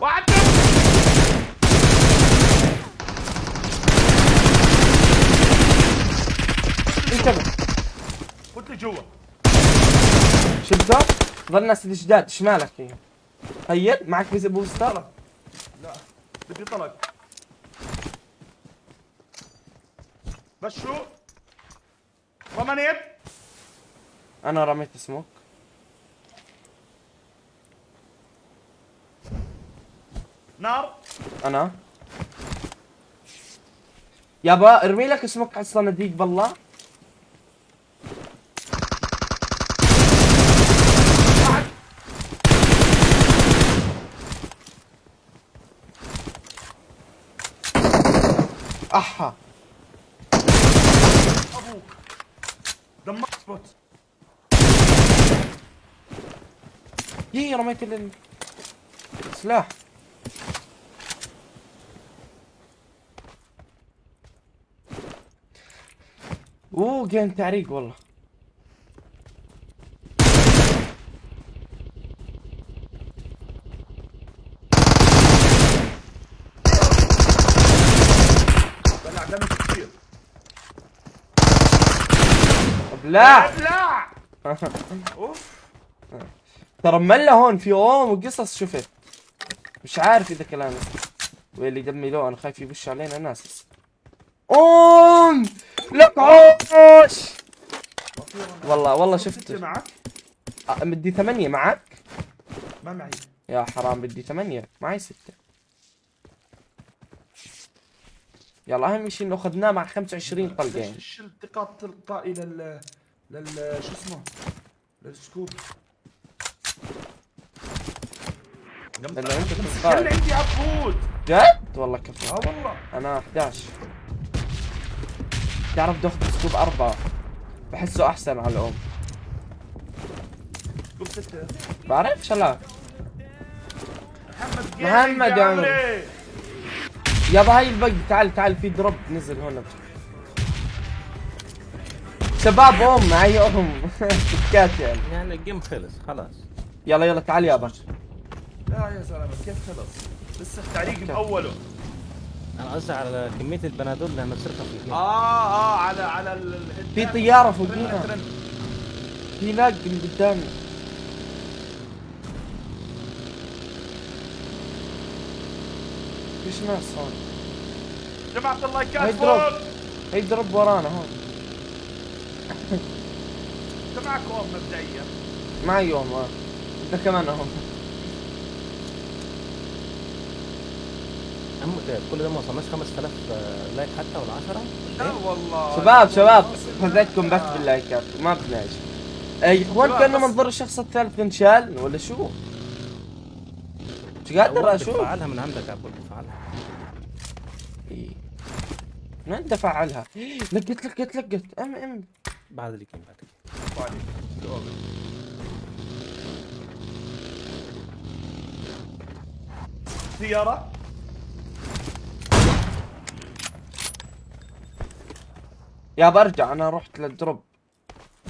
واحد انتبه فوت لي جوا. شفته؟ ظل ناس الجداد شمالك. هي هيا معك طلق لا بدي طلق بس شو أنا رميت سموك. نار. أنا. يابا ارمي لك سموك على الصناديق بالله. أحا. أبوك. دمرت سبوت يي رميت ال اوه جيم تعريق والله. بلع دمي كثير ابلع ابلع اوف ترى ملا هون في أوم وقصص شفت مش عارف إذا كلامي ويلي دمي لو أنا خايف يبش علينا ناس. أوم! لك عوش والله والله انت شفت معك بدي ثمانية معك ما معي. يا حرام بدي ثمانية. معي ستة. يلا أهم شيء إنه أخذناه مع 25 طلقة. ليش التقاط تلقائي لل لل شو اسمه؟ للسكوب لأنه انت تلقائي عندي عبود جد؟ والله كفو. آه والله. أنا 11 تعرف دخت سكوب أربعة. بحسه أحسن على ستة بعرف شلا محمد محمد يا. عمري يابا هاي البق تعال تعال في drop نزل هون. شباب AWM معي AWM. سكات يعني. يعني ال game خلص خلاص. يلا يلا تعال يابا. لا يا زلمة كيف خلص. لسه التعليق بأوله. أنا قصدي على كمية البنادول اللي هنصرفها في ال game آه آه على على ال- في طيارة فوقينا. في lag من قدامي. فيش ناس هون جماعة اللايكات هاي فوق drop. هي drop ورانا هون. انت معك AWM مبدئيا. معي AWM آه. انت كمان اهو عم كل ده ما وصلناش 5000 like حتى ولا 10 لا والله. شباب شباب خذيتكم بس باللايكات ما بنعيش. اي اخوان كأنه بس- منظر الشخص الثالث انشال ولا شو؟ مش قادر أشوف فعلها من عندك عبود فعلها إيه. من انت فعلها لقيت لقيت لقيت أم أم. بعد الجيم بعد الجيم سيارة؟ يا برجع أنا رحت للدروب.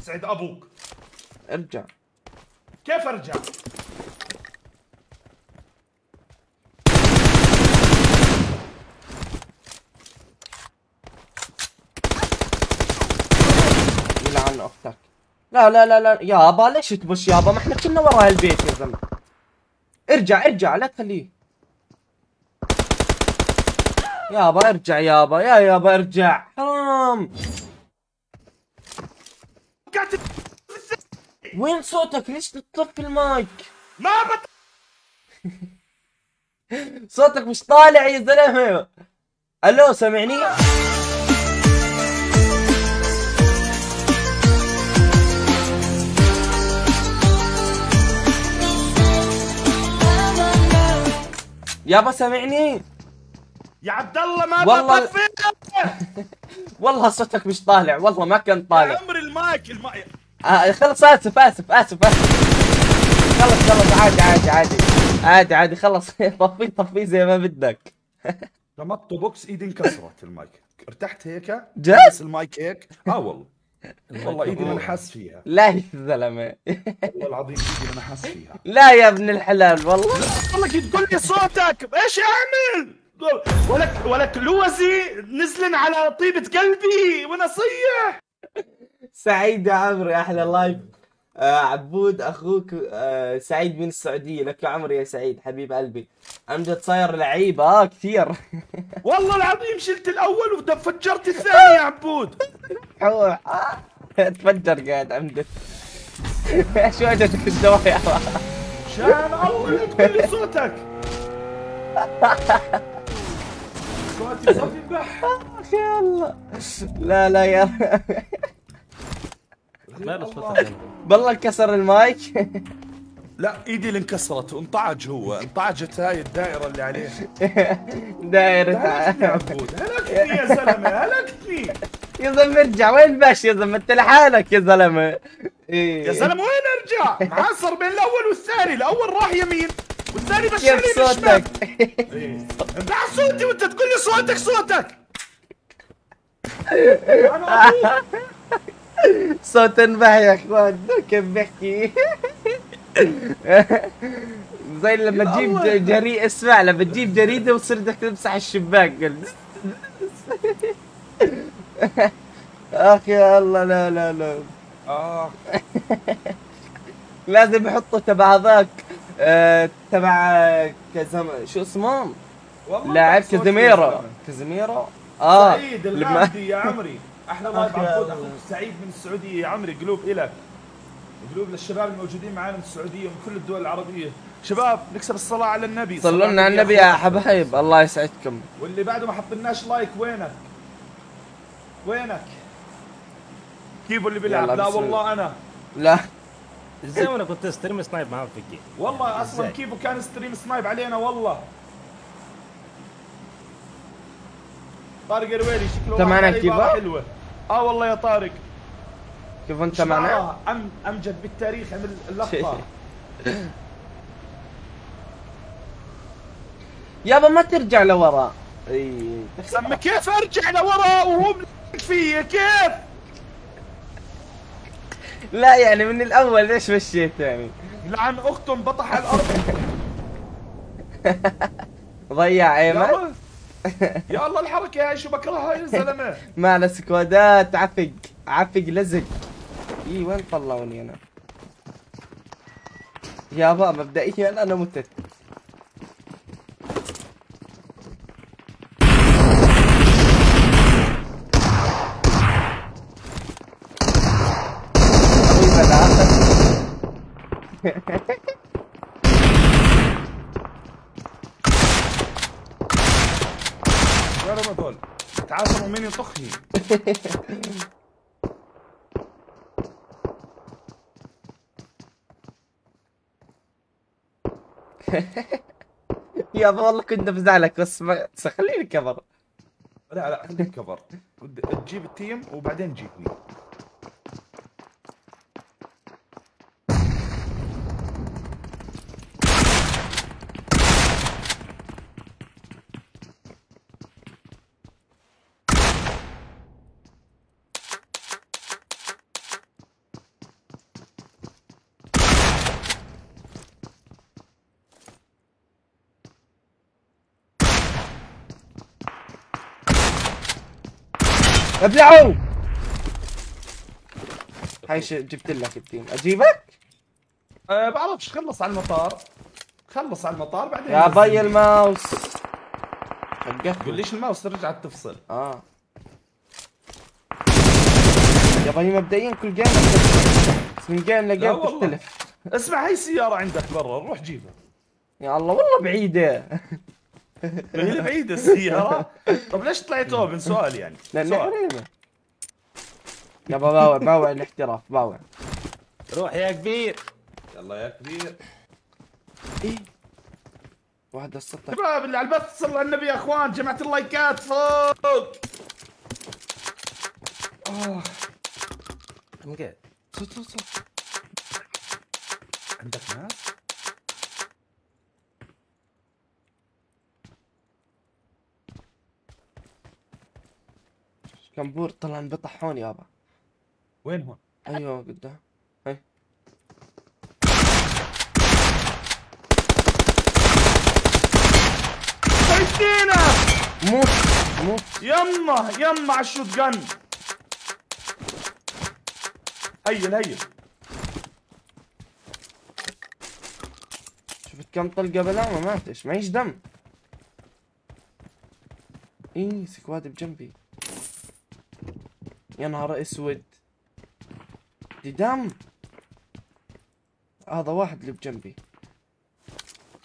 سعد أبوك. ارجع. كيف ارجع؟ يلعن أختك. لا لا لا لا يابا ليش تبش يابا؟ ما إحنا كنا ورا البيت يا زلمة. ارجع ارجع لا تخليه. يابا ارجع يابا يا يابا ارجع. حرام. وين صوتك؟ ليش تطفي المايك؟ ما بت صوتك مش طالع يا زلمة. ألو سامعني؟ يابا سامعني؟ يا عبد الله ما والله- بطفي والله صوتك مش طالع والله ما كان يا طالع. عمري المايك المايك. آه خلص اسف اسف اسف اسف خلص خلص عادي عادي عادي. عادي عادي خلص. طفيه طفيه زي ما بدك. رمضت بوكس إيدي انكسرت المايك. ارتحت هيك؟ بس المايك هيك؟ آه والله. والله إيدي ما نحس فيها. لا يا زلمة. والله العظيم إيدي ما نحس فيها. لا يا ابن الحلال والله. والله كنت تقول لي صوتك. إيش اعمل ولك ولك لوزي نزلن على طيبة قلبي ونصيح سعيد يا عمري أحلى لايف آه عبود أخوك آه سعيد من السعودية. لك يا عمري يا سعيد حبيب قلبي. امجد صاير لعيب آه كثير. والله العظيم شلت الأول وفجرت الثاني يا عبود. حوح تفجر قاعد امجد شو اجتك الدواء شان الله لا تقول لي صوتك. الله لا لا يا. ما بس بالله انكسر المايك. لا ايدي اللي انكسرت وانطعج هو. انطعجت هاي الدائرة اللي عليه دايرة هلكتني يا عبود هلكتني يا زلمة هلكتني يا زلمة ارجع وين باش يا زلمة؟ انت لحالك يا زلمة. يا زلمة وين ارجع؟ معصر بين الأول والثاني، الأول راح يمين. والثاني كيف لي صوتك. ابلع صوتي وانت تقول لي صوتك صوتك. صوت انبح يا اخوان كيف بحكي زي لما تجيب. جريدة اسمع لما تجيب جريدة وتصير بدك تمسح الشباك قلت أخ يا الله لا لا لا آه لازم يحطوا تبع هذاك آه، تبع كزم شو اسمه؟ والله لاعب كازيميرا. كازيميرا آه. سعيد لما الغامدي يا عمري. أحلى يا عبود. أخوك سعيد من السعودية يا عمري. قلوب إلك. قلوب للشباب الموجودين معنا من السعودية ومن كل الدول العربية. شباب نكسب الصلاة على النبي. صلوا لنا على النبي يا حبايب. الله يسعدكم. واللي بعده ما حطيناش لايك. وينك؟ وينك؟ كيفو اللي بيلعب؟ لا والله أنا. لا. إزاي وأنا كنت أ stream snipe معاه في ال game؟ والله أصلا إزاي؟ كيفو كان stream snipe علينا والله. طارق الويلي شكله أنت معنا كيفو؟ حلوة. آه والله يا طارق. كيف أنت معنا؟ شعرها أم أمجد بالتاريخ عمل اللقطة. يابا ما ترجع لورا. اي سمي كيف أرجع لورا وهو ملك فيا؟ كيف؟ لا يعني من الأول ليش مشيت يعني؟ لعن أخته انبطح على الأرض. ضيع ايمن يا الله الحركة هاي شو بكرهها يا زلمة. معنا سكوادات عفق عفق لزق. إي وين طلعوني أنا؟ يابا مبدئيا أنا متت هذول تعاصموا مين يطخني يابا والله كنت بزعلك بس ما بس خليني كبر لا لا خليك كفر. تجيب التيم وبعدين تجيبني ابلعوا هاي جبت لك ال team. أجيبك؟ أه بعرفش خلص على المطار. خلص على المطار بعدين يا. بي الماوس. قول حقك ليش الماوس رجعت تفصل؟ آه. يا بي مبدئيا كل game من game ل game. تختلف. اسمع هاي سيارة عندك برا روح جيبها. يا الله والله بعيدة. هي اللي بعيدة السيارة. طب ليش طلعت open سؤال يعني. قريبة يابا باوع باوع الاحتراف باوع. روح يا كبير. يلا يا كبير. إيه. واحد السطح. شباب اللي على البث صلوا على النبي يا أخوان. جماعة اللايكات فوق. مقعد صوت صوت صوت. عندك ناس؟ كمبور طلع انبطح هون يابا. وين هون؟ أيوه قدام. هاي. موت موت. يما يما على الشوت جن. heal heal. شفت كم طلقة بلا ما ماتش معيش دم. إيه squad بجنبي. يا نهار أسود. دي دم. هذا واحد اللي بجنبي.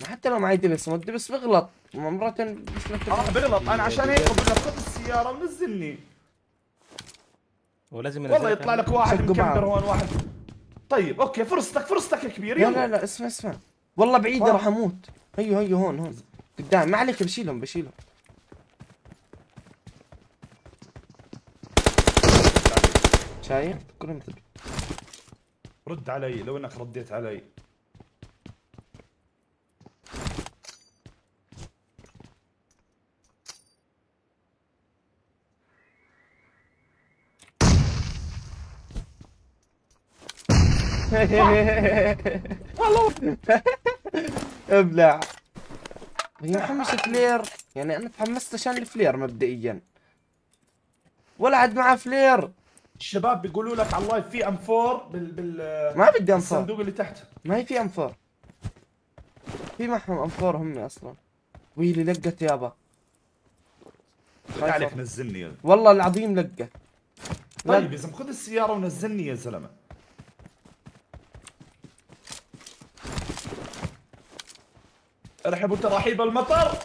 ما حتى لو معي DBS ما ال DBS بغلط. مرات بس آه بغلط. أنا عشان هيك خذ السيارة ونزلني. ولازم والله يطلع لك واحد. مكبر هون واحد. طيب أوكي فرصتك فرصتك يا كبير لا يلا. لا لا اسمع اسمع. والله بعيدة آه. راح أموت. هيو هيو هون هون. قدام. ما عليك بشيلهم بشيلهم. شايف كلهم مثل رد علي لو إنك رديت علي. والله ابلع. هي محمش فلير. يعني أنا تحمست عشان الفلير مبدئيا. ولا عاد معاه فلير. الشباب بيقولوا لك على اللايف في ام 4 بال بال ما بدي انفار الصندوق اللي تحت. ما هي في انفار في معهم انفار هم أصلا. ويلي لقت يابا. عليك نزلني يا والله العظيم لقت. طيب يا زلمه خذ السيارة ونزلني يا زلمة. ارحبوا تراحيب المطر.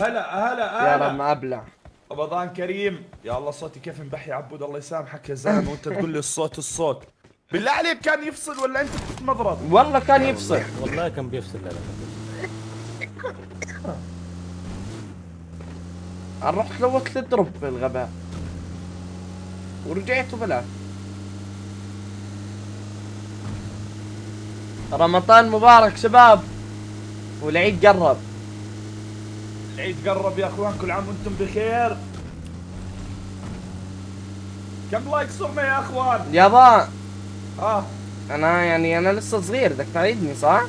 هلا هلا يا رب هلا. ما أبلع. رمضان كريم. يا الله صوتي كيف انبحي عبود؟ الله يسامحك يا زلمة وانت تقول لي الصوت الصوت. بالله عليك كان يفصل ولا انت بتتمضرب والله كان يفصل. والله كان بيفصل. لا لا رحت لوت الدرب بالغباء ورجعت وبلا. رمضان مبارك شباب. والعيد قرب. العيد قرب يا اخوان كل عام وأنتم بخير. كم لايك صرنا يا اخوان؟ يابا آه أنا يعني أنا لسه صغير بدك تعيدني صح؟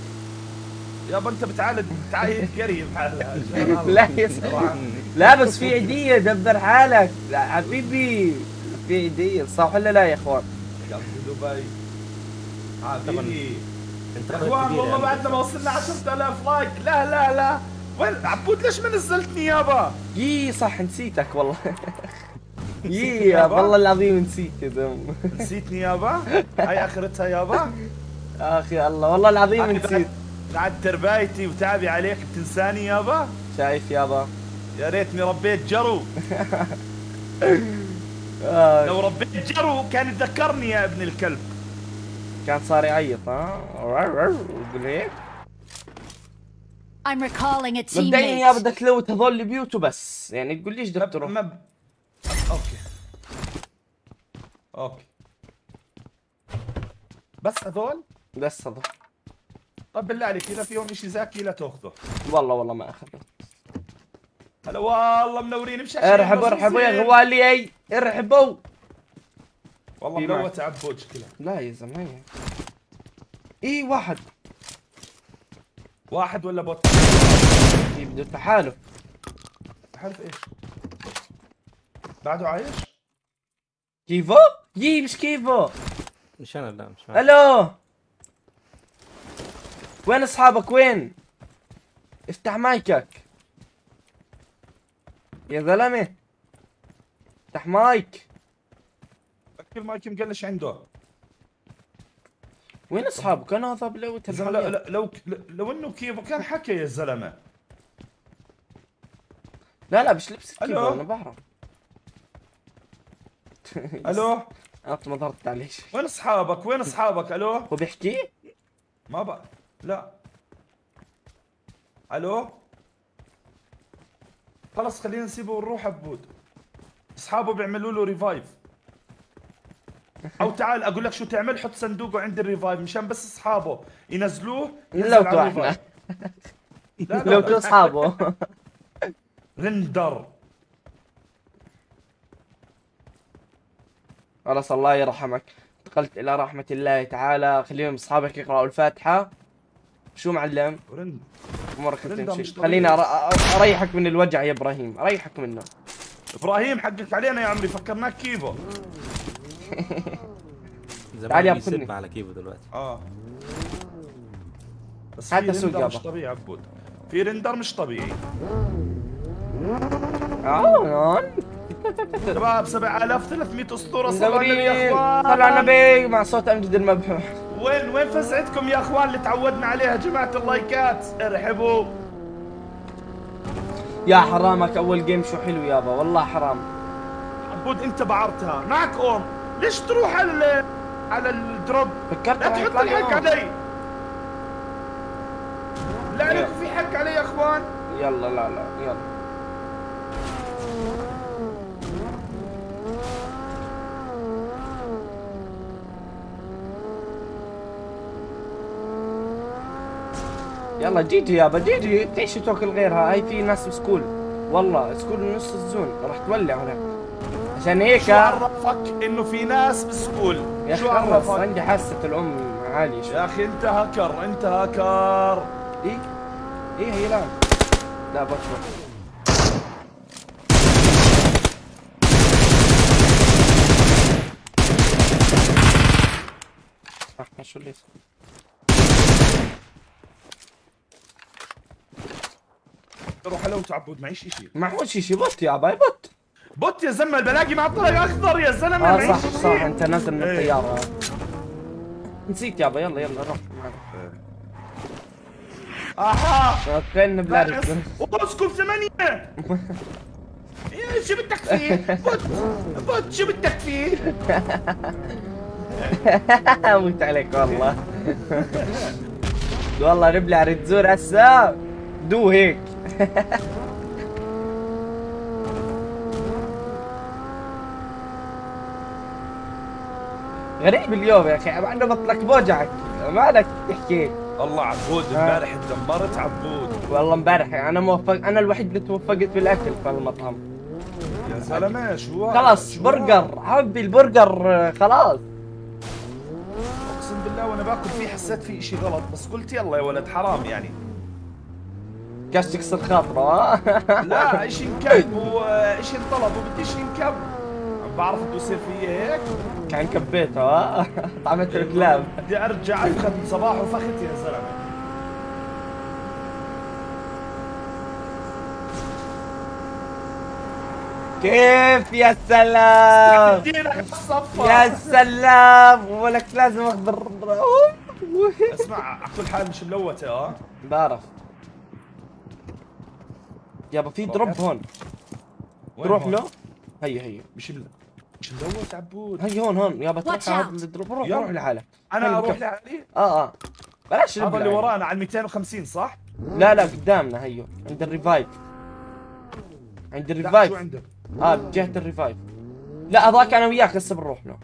يابا انت بتعالج بتعايد قريب لا. لا بس في عيدية دبر حالك. لا حبيبي. في عيدية صح ولا لا يا اخوان؟ دبي. حبيبي. انت يا اخوان والله يعني. بعد ما وصلنا 10000 لايك. لا لا لا. وين عبود ليش ما نزلتني يابا يي صح نسيتك والله. يي يابا؟ والله العظيم نسيت يا زلمة نسيتني يابا هاي آخرتها يابا أخي الله والله العظيم نسيت. بعد- بعد تربايتي وتعبي عليك بتنساني يابا شايف يابا يا ريتني ربيت جرو. آه. لو ربيت جرو كان يتذكرني يا ابن الكلب. كان صار يعيط ها؟ يقول هيك I'm recalling a مبدئيا يا teammate. بدك تلوت هذول البيوت وبس. يعني تقوليش بدك. تروح مب... أوكي. أوكي. بس هذول؟ بس هذا طب بالله عليك إذا فيهم شيء زاكي لا تأخذه. والله والله ما أخذه. هلا والله منورين بشكل ارحبوا ارحبوا يا غوالي ارحبوا. والله. ملوت عبود شكلها لا يا زلمة. اي واحد. واحد ولا بوت في بده تحالف. عارف إيش؟ بعده عايش؟ كيفو؟ يي مش كيفو. مش أنا لا مش أنا. ألو وين أصحابك؟ وين؟ افتح مايكك. يا زلمة. افتح مايك. كل مايك مقلش عنده. وين أصحابك؟ أنا هذا ب loot يا زلمة لو لو لو, لو إنه كيفو كان حكى يا زلمة. لا لا مش لبس ألو؟ كيفو أنا بعرف ألو؟ أنا ما ضربت عليه وين أصحابك؟ وين أصحابك؟ ألو؟ هو بيحكي؟ ما بقى لا. ألو؟ خلص خلينا نسيبه ونروح عبود. أصحابه بيعملوا له revive أو تعال أقول لك شو تعمل حط صندوقه عند ال revive مشان بس أصحابه ينزلوه ينزل لو إحنا لو. تو أصحابه. render. خلاص الله يرحمك. انتقلت إلى رحمة الله تعالى. خليهم أصحابك يقرأوا الفاتحة. شو معلم؟ رندة تمشي. خليني أريحك من الوجع يا إبراهيم. أريحك منه. إبراهيم حقك علينا يا عمي فكرناك كيفو تعال زمان يا أبخذني. على كيبو دلوقتي. آه. بس حتى سوق. مش طبيعي عبود في رندر مش طبيعي. آه. شباب 7300 اسطوره صلوا على النبي مدورين يا أخوان. طلع النبي مع صوت امجد المبحوح وين وين فزعتكم يا أخوان اللي تعودنا عليها جماعة اللايكات؟ ارحبوا. يا حرامك أول game شو حلو يابا. والله حرام. عبود انت بعرتها. معك M ليش تروح على على ال drop؟ فكرت لا تحط الحق. علي. لا عليكم في حق علي يا إخوان. يلا لا لا يلا. يلا جيجي يابا جيجي. تعيش توكل غيرها هاي في ناس ب school. والله school نص ال zone. راح تولع هناك. عشان هيك يا عرفك إنه في ناس ب school. أخي شو عرفك؟ عندي حاسة الأم عالية شوي. يا أخي انت هاكر انت هاكر إيه؟ إيه هي لا لا بطل شو اللي؟ روح لو تعبود معيش شيء معهوش شي بط يا باي بط. بط يا زلمة البلاقي مع الطريق اخضر يا زلمة آه صح. صح أنت نازل من إيه. الطيارة نسيت يابا يلا يلا روح معنا. أها أوكي بلاد أسكت ثمانية شو بدك فيه؟ بط بط شو بدك فيه؟ موت عليك والله والله نبلع رتزور هسا دو هيك غريب اليوم يا أخي مع انه بطلك بوجعك مالك تحكي. الله عبود امبارح اتدمرت عبود. والله امبارح أنا موفق أنا الوحيد اللي توفقت بالاكل في المطعم. يا زلمه شو هذا؟ خلاص شو برجر؟ حبي البرجر آه، خلاص. أقسم بالله وأنا باكل فيه حسيت في إشي غلط بس قلت يلا يا ولد حرام يعني. كاش تكسر خاطره؟ لا اشي انكب واشي انطلب؟ وبديش ينكب؟ بعرف بده يصير في هيك. كان كبيته ها؟ طعمت الكلاب. بدي أرجع افخذ صباح وفخت يا زلمة. كيف يا سلام؟ يا سلام ولك لازم أخضر. اسمع على كل حال مش ملوته آه بعرف. يابا في drop هون. تروح؟ له هي هي. مش ملوت عبود هي هون هون. يابا تروح روح. روح لحالك. أنا أروح لعلي آه آه. بلاش هذا اللي. ورانا على 250 صح؟ لا لا قدامنا هيو. عند ال revive. عند لا شو ال revive عندك؟ آه بجهة ال revive. لا هذاك أنا وياك هسه بنروح له.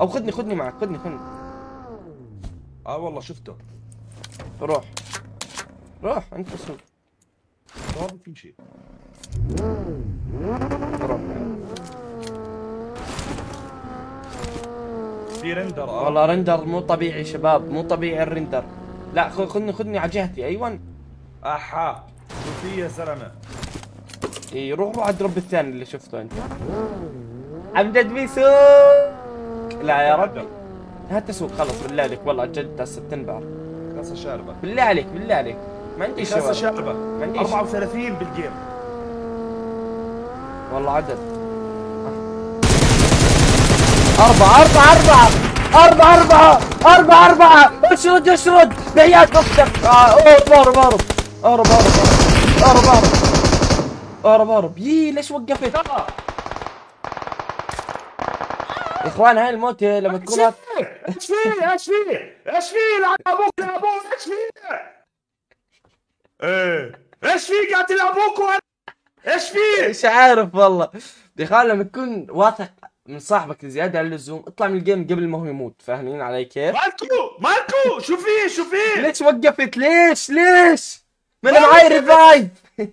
أو خذني خذني معك خذني خذني. آه والله شفته. روح. روح انت سوق راضي تمشي روح في render آه. والله render مو طبيعي شباب مو طبيعي ال render. لا خذني خذني على جهتي أيوه. أحا. شو في يا زلمه إي روح روح على ال drop الثاني اللي شفته أنت. امجد بيسوق لا يا ربي هات تسوق خلص بالله عليك. والله جد هسه بتنبهر كاسه شاربة. بالله عليك بالله عليك. ما عندي كاسه شباب شاربة. ما عنديش 34 بالجيم. والله عدد. أربعة أربعة أربعة أربعة أربعة أربعة أربعة اشرد اشرد بعياد أختك أربعة أربعة أربعة أربعة أربعة أربعة أربعة أربعة يي ليش وقفت؟ يا إخوان هاي الموت لما تكون إيش فيه؟ إيش فيه؟ إيش فيه؟ إيش فيه؟ إيش لابوك إيش فيه؟ إيه إيش فيه قاعد فيه إيش فيه؟ مش عارف والله يا لما تكون واثق من صاحبك زيادة عن اللزوم اطلع من ال game قبل ما هو يموت فاهمين علي كيف؟ مالكو؟ مالكو؟ شو فيه شو فيه ليش وقفت؟ ليش؟ ليش؟ ما أنا معاي revive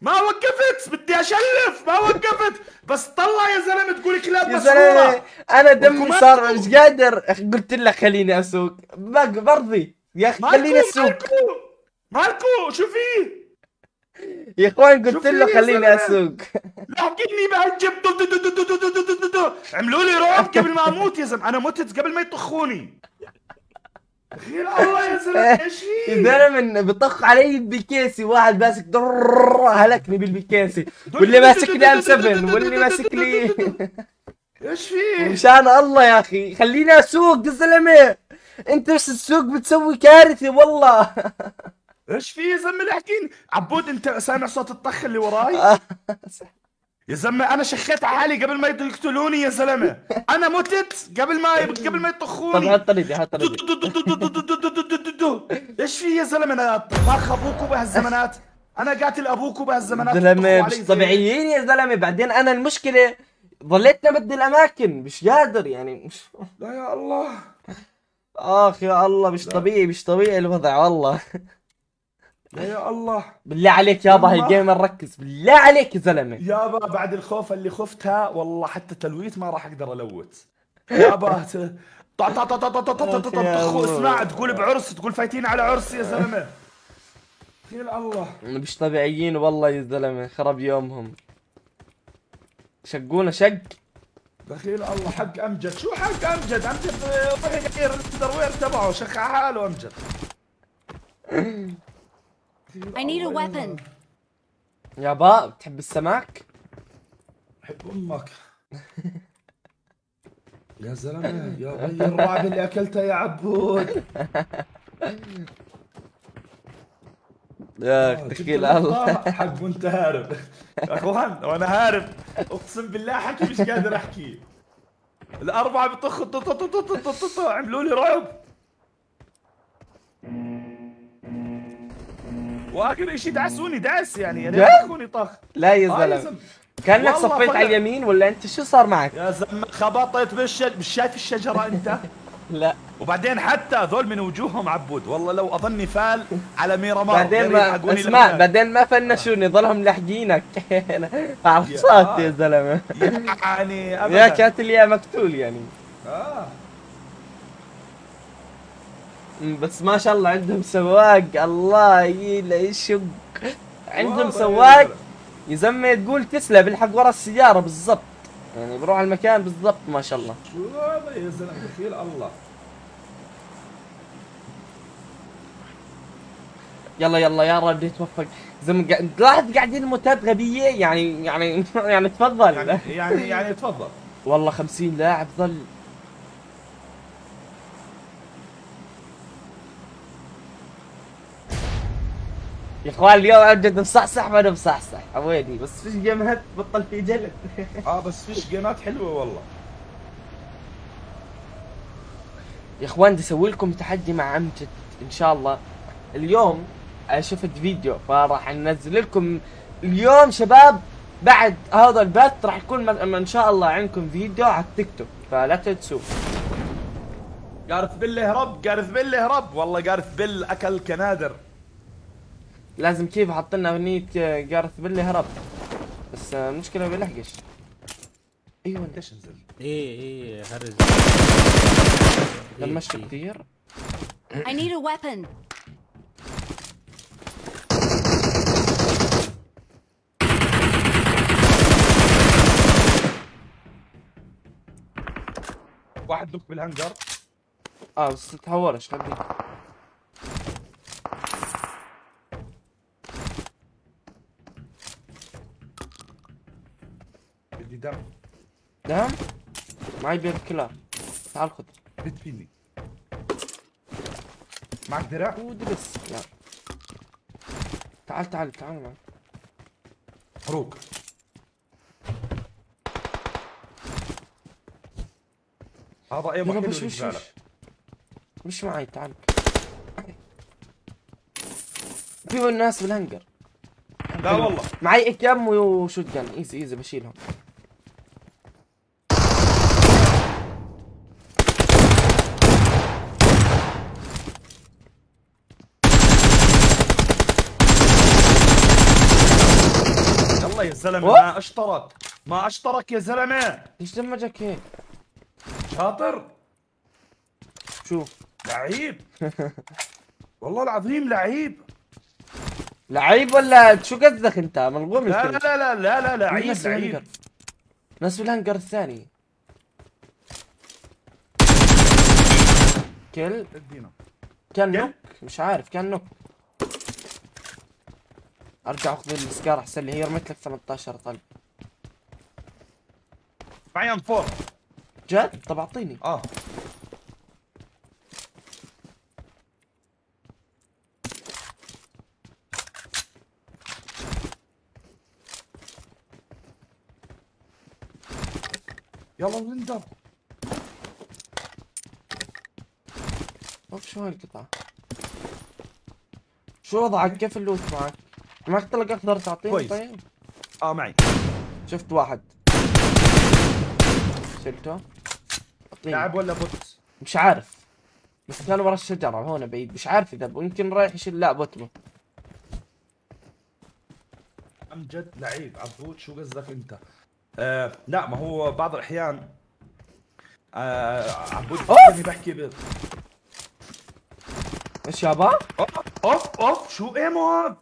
ما وقفت! بدي أشلف! ما وقفت! بس طلع يا زلمة تقول كلاب يا زلمة أنا دمي صار مش قادر. قلت لك خليني أسوق. برضي. يا أخي خليني أسوق. مالكو؟ مالكو؟ شو في يا اخوان قلت له خليني اسوق لاحقني بعد جب عملوا لي رعب قبل ما أموت يا زلمه أنا متت قبل ما يطخوني الله يا زلمه إيش في؟ زلمه بطخ علي بالبيكيسي واحد ماسك هلكني بالبيكيسي واللي ماسك لي ام 7 واللي ماسك لي إيش في؟ مشان الله يا أخي خليني اسوق يا زلمه انت إيش السوق بتسوي كارثه والله إيش في يا زلمه احكي عبود انت سامع صوت الطخ اللي وراي؟ يا زلمه أنا شخيت على حالي قبل ما يقتلوني يا زلمه أنا متت قبل ما قبل ما يطخوني طب هات طريقي هات طريقي إيش في يا زلمه أنا طخ أبوك بهالزمانات أنا قاتل أبوك بهالزمانات زلمه مش طبيعيين يا زلمه بعدين أنا المشكلة ضليت بدي الاماكن مش قادر يعني مش لا يا الله اخ يا الله مش طبيعي مش طبيعي الوضع والله يا الله. بالله عليك يابا هي جيمر ركز. بالله عليك يا زلمة. يابا بعد الخوف اللي خفتها والله حتى تلويت ما راح أقدر الوت يابا اسمع تقول بعرس تقول فايتين على عرس يا زلمة. يا الله. مش طبيعيين والله يا زلمة خرب يومهم. شقونا شق. بخيل الله حق أمجد. شو حق أمجد؟ أمجد آه، ضحك غير الدروير تبعه شخ حاله أمجد. I need a weapon. يابا بتحب السمك حب أمك. يا زلمة يا بي الرعب اللي أكلته يا عبود. يا دخيل الله. البطاقة حق وأنت هارب. يا أخوان وأنا هارب. أقسم بالله حكي مش قادر أحكي. الأربعة بيطخوا عملوا لي رعب. واخر إشي دعسوني دعس يعني يعني جد؟ طخوني طخ. لا يا آه زلمة. كانك صفيت. على اليمين ولا أنت؟ شو صار معك؟ يا زلمة خبطت بالشجر مش شايف الشجرة أنت؟ لا. وبعدين حتى ذول من وجوههم عبود. والله لو أظني فال على ميرامار بعدين ما اسمع. بعدين ما فنشوني ظلهم لاحقينك. عرفت يا زلمة. يعني ابدا. يا كاتل يا مقتول يعني. آه. بس ما شاء الله عندهم سواق. الله يلا يشق. عندهم والله سواق يا يزمي تقول تسلا بيلحق ورا السيارة بالضبط. يعني بروح على المكان بالضبط ما شاء الله. شو هذا يا زلمة دخيل الله. يلا يلا يا رب يتوفق. زم قاعد لاحظ قاعدين موتات غبية يعني يعني يعني تفضل. يعني يعني يعني تفضل. والله خمسين لاعب ظل. يا إخوان اليوم امجد مصحصح وأنا مصحصح عويني بس فيش جيمات بطل في جلد. آه بس فيش جيمات حلوة والله. يا إخوان بدي أسوي لكم تحدي مع امجد إن شاء الله. اليوم شفت فيديو فراح ننزل لكم. اليوم شباب بعد هذا البث راح يكون إن شاء الله عندكم فيديو على التيك توك فلا تنسوا. جارث بيل هرب جارث بيل هرب والله جارث بيل اكل كنادر. لازم كيف حط لنا اغنية جارث بيلي هرب. بس المشكلة ما بيلحقش. أيوه أنت ليش نزل؟ إيه إيه هرز. دمشت إيه، إيه. كثير I need a weapon. واحد دك بالهنجر آه بس تهورش خليه درهم معي بيب كلار تعال خد بيت فيني. معك دراع؟ ودرس لا تعال تعال تعال معي. مبروك هذا اي مكان مش مش مش معي تعال. في الناس بالهنجر. لا والله. معي اكيام وشوت جن. إيزي إيزي بشيلهم. زلمه. ما أشترك ما أشترك يا زلمة ليش دمجك هيك؟ شاطر شو؟ لعيب والله العظيم لعيب لعيب ولا شو قصدك أنت؟ ملغوم لا. لا لا لا لا لا لعيب لعيب ناس بالهنجر الثاني كل كان؟ نوك مش عارف كان نوك أرجع أخذ السكار أحسن لي. هي رميت لك 18 طلب معي ام فور جد؟ طب أعطيني. آه. يلا بلندر اوف شو هالقطعة؟ شو وضعك؟ كيف ال loot معك؟ معك طلق أخضر تعطيني كويس. طيب؟ آه معي. شفت واحد. شلته. أعطيني. لاعب ولا bot مش عارف. بس كان ورا الشجرة هون بعيد. مش عارف إذا يمكن رايح يشيل لا bot مو أم جد لعيب. عبود شو قصدك أنت؟ آه لا ما هو بعض الأحيان آه عبود أوف. فكرني بحكي ب... إيش يابا؟ أوف أوف شو إيمو هاد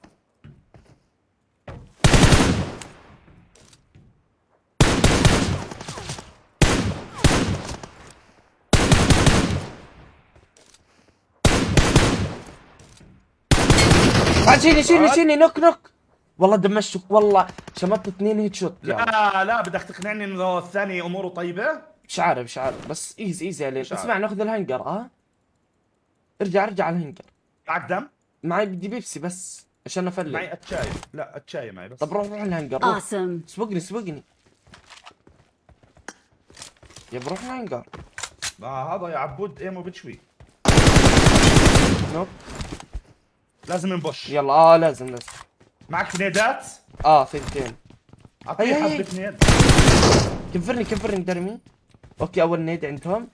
بعد شيلي شيلي شيلي نوك نوك. والله دمشتك والله. شمطت اثنين هيد شوت يعني. لا لا بدك تقنعني إنه الثاني أموره طيبة؟ مش عارف مش عارف. بس إيزي إيزي عليك. اسمع ناخذ الهنجر آه؟ ارجع ارجع على الهنجر. معك دم؟ معي بدي بيبسي بس عشان افلل معي أتشاي. لا أتشاي معي بس. طب روح روح الهنجر روح. Awesome. سبقني سبقني يا بروح الهنجر. آه هذا يا عبود إيمو بتشوي. نوك لازم نبش يلا آه لازم لازم. معك نيدات؟ آه ثنتين اعطيه هي- هي. حبة نيد. كفرني كفرني درمي. أوكي أول نيد عندهم.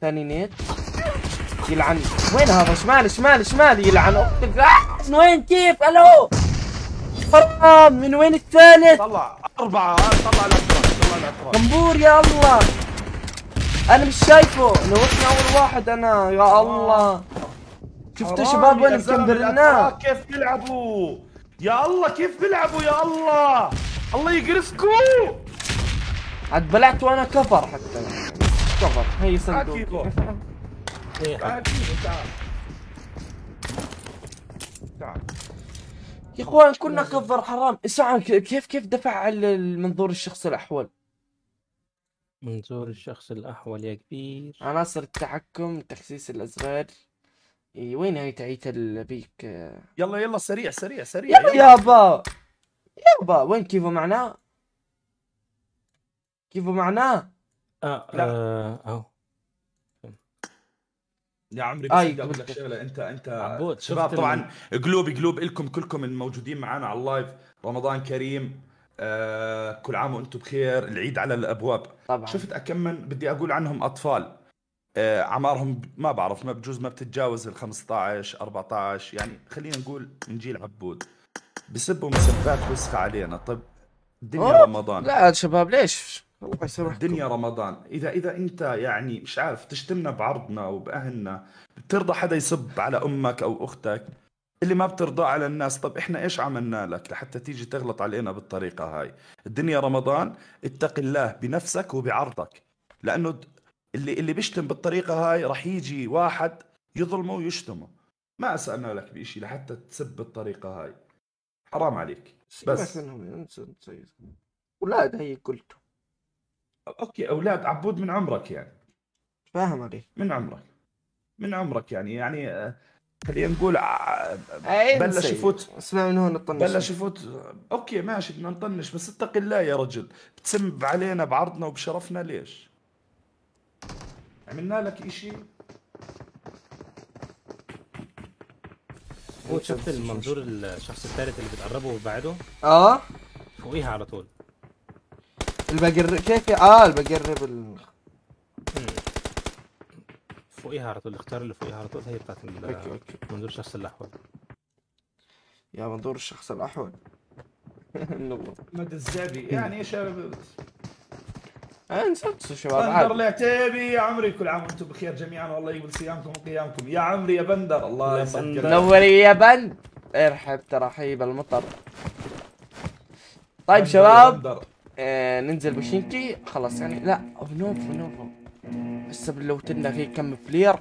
ثاني نيد. يلعن. وين هذا؟ شمالي شمالي شمالي يلعن. أختك من وين كيف؟ ألو. حرام من وين الثالث؟ طلع. أربعة. آه، طلع الاطراف طلع طنبور يا الله. أنا مش شايفه. نوتني أول واحد أنا يا الله. شفتوا شباب وين مكمبرنا الأتراك كيف بيلعبوا؟ يا الله كيف بيلعبوا يا الله؟ الله يقرفكم عاد بلعت وأنا كفر حتى. كفر. هي صندوق. تعال. تعال. يا إخوان كنا كفر. حرام. اسمع كيف كيف دفع على المنظور الشخص الأحول؟ منظور الشخص الأحول يا كبير. عناصر التحكم تخسيس الازرار إيه، وين هاي تعيت البيك؟ آه، يلا يلا سريع سريع سريع يلا يلا. يابا يابا وين كيفو معناه كيفو معناه آه لا. آه، اهو يا عمري آه، بس بدي أقول لك. شغلة. أنت أنت عبود، شباب شفت طبعا قلوب قلوب إلكم كلكم الموجودين معنا على ال live. رمضان كريم آه كل عام وأنتم بخير. العيد على الأبواب. طبعا. شفت اكمل بدي أقول عنهم أطفال. آه عمارهم ب- ما بعرف ما بجوز ما بتتجاوز ال 15 14 يعني خلينا نقول من جيل عبود. بسبوا مسبات وسخه علينا. طب الدنيا رمضان. لا شباب ليش؟ الله يسامحكم. الدنيا رمضان. إذا إذا أنت يعني مش عارف تشتمنا بعرضنا وبأهلنا بترضى حدا يسب على أمك أو أختك اللي ما بترضى على الناس؟ طب إحنا إيش عملنا لك لحتى تيجي تغلط علينا بالطريقة هاي؟ الدنيا رمضان اتق الله بنفسك وبعرضك لأنه اللي اللي بيشتم بالطريقة هاي راح يجي واحد يظلمه ويشتمه. ما أسألنا لك بشيء لحتى تسب بالطريقة هاي. حرام عليك. بس. منهم أولاد هي قلت أوكي أولاد عبود من عمرك يعني. فاهم علي من عمرك. من عمرك يعني. يعني آه، خلينا نقول ع- أي بلش نسي. يفوت. اسمع من هون نطنش. بلش يفوت. OK ماشي بدنا نطنش. بس اتق الله يا رجل. بتسم علينا بعرضنا وبشرفنا. ليش؟ عملنا لك إشي. هو شفت المنظور الشخص الثالث اللي بتقربه وبعده آه. فوقيها على طول. البقر كيف آه البقرب ال... فوقيها على طول الاختيار اللي فوقيها على طول. هي بتاعت ال- OK OK. منظور الشخص الأحول. يا منظور الشخص الأحول. منور مد الزبي يعني إيش آه، نسيت شو شباب بندر العتيبي يا عمري كل عام وأنتم بخير جميعا والله يقبل صيامكم وقيامكم. يا عمري يا بندر الله بندر. منوري يا بند ارحب ترحيب المطر. طيب بندر شباب. بندر. آه ننزل بوشينكي. خلاص يعني لا بنوفو بنوفو هسه بنلوت لنا في كم فلير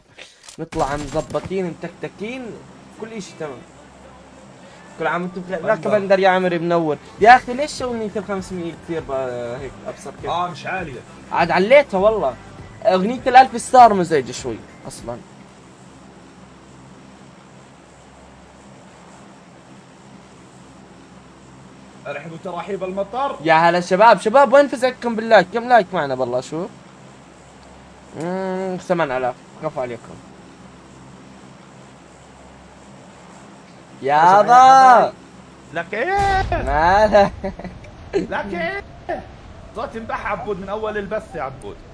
نطلع مظبطين متكتكين كل إشي تمام. كل عام وأنتم بخير. لك بندر. يا عمري منور. يا أخي ليش اغنية ال 500 كثير هيك ابصر كيف آه مش عالية. عاد عليتها والله. أغنية الألف star مزعجة شوي أصلا. ارحبوا تراحيب المطر. يا هلا شباب شباب وين فزعكم بالله كم like معنا بالله؟ شو؟ مم، 8000 كفو عليكم. يابا لك إيه؟ مالك؟ لك إيه؟ صوتي مبح عبود من أول البث يا عبود.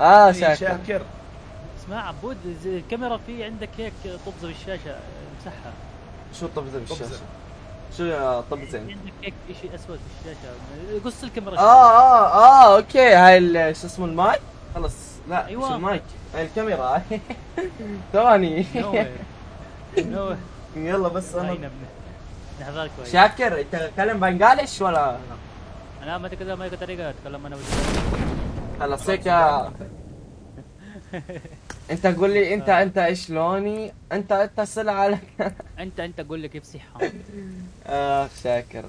آه شاكر. شاكر. اسمع عبود الكاميرا في عندك هيك طبزة بالشاشة امسحها. شو طبزة. بالشاشة؟ شو يا طبزة في عندك هيك شيء أسود بالشاشة. قص الكاميرا آه آه آه أوكي. هاي شو اسمه المايك خلص. لا. شو المايك هاي الكاميرا. ثواني. نو نو يلا بس أنا نحضر كويس. شاكر انت تتكلم بنجالش ولا؟ أنا ما تقدر ما طريقة أتكلم أنا خلص هيك. انت قول لي انت انت إيش لوني انت انت سلعة على أنت أنت قول لي كيف صحة. اخ شاكر.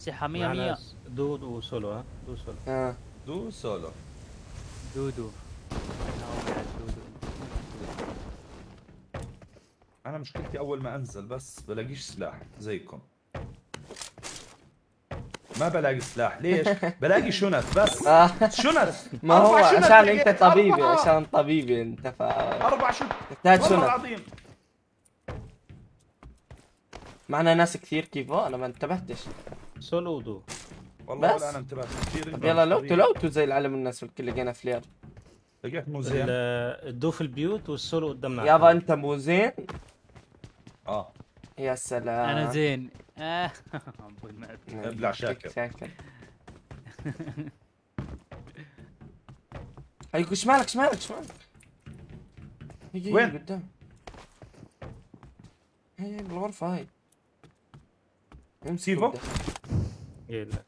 صحة 100 معنا 100 دود وسولو ها؟ دود سولو. آه. دو سولو. دودو أنا مشكلتي أول ما أنزل بس بلاقيش سلاح زيكم. ما بلاقي سلاح. ليش؟ بلاقي شنط بس. آه. شنط ما هو عشان أنت طبيبي أربعة. عشان طبيبي أنت ف أربع شنط تحتاج والله شنط العظيم. معنا ناس كثير كيفو أنا ما انتبهتش. سولو ودو والله بس. ولا أنا انتبهت كثير. طب يلا لوتو لوتو زي العالم الناس الكل لقينا فلير. لقيت مو زين ال- الدو في البيوت والسولو قدامنا. يابا انت مو زين آه. يا سلام. أنا زين. آه. ابلع شاكر. شاكر هيك شمالك شمالك شمالك. وين؟ قدام. هي بالغرفة هاي سيفو؟ جاي لك.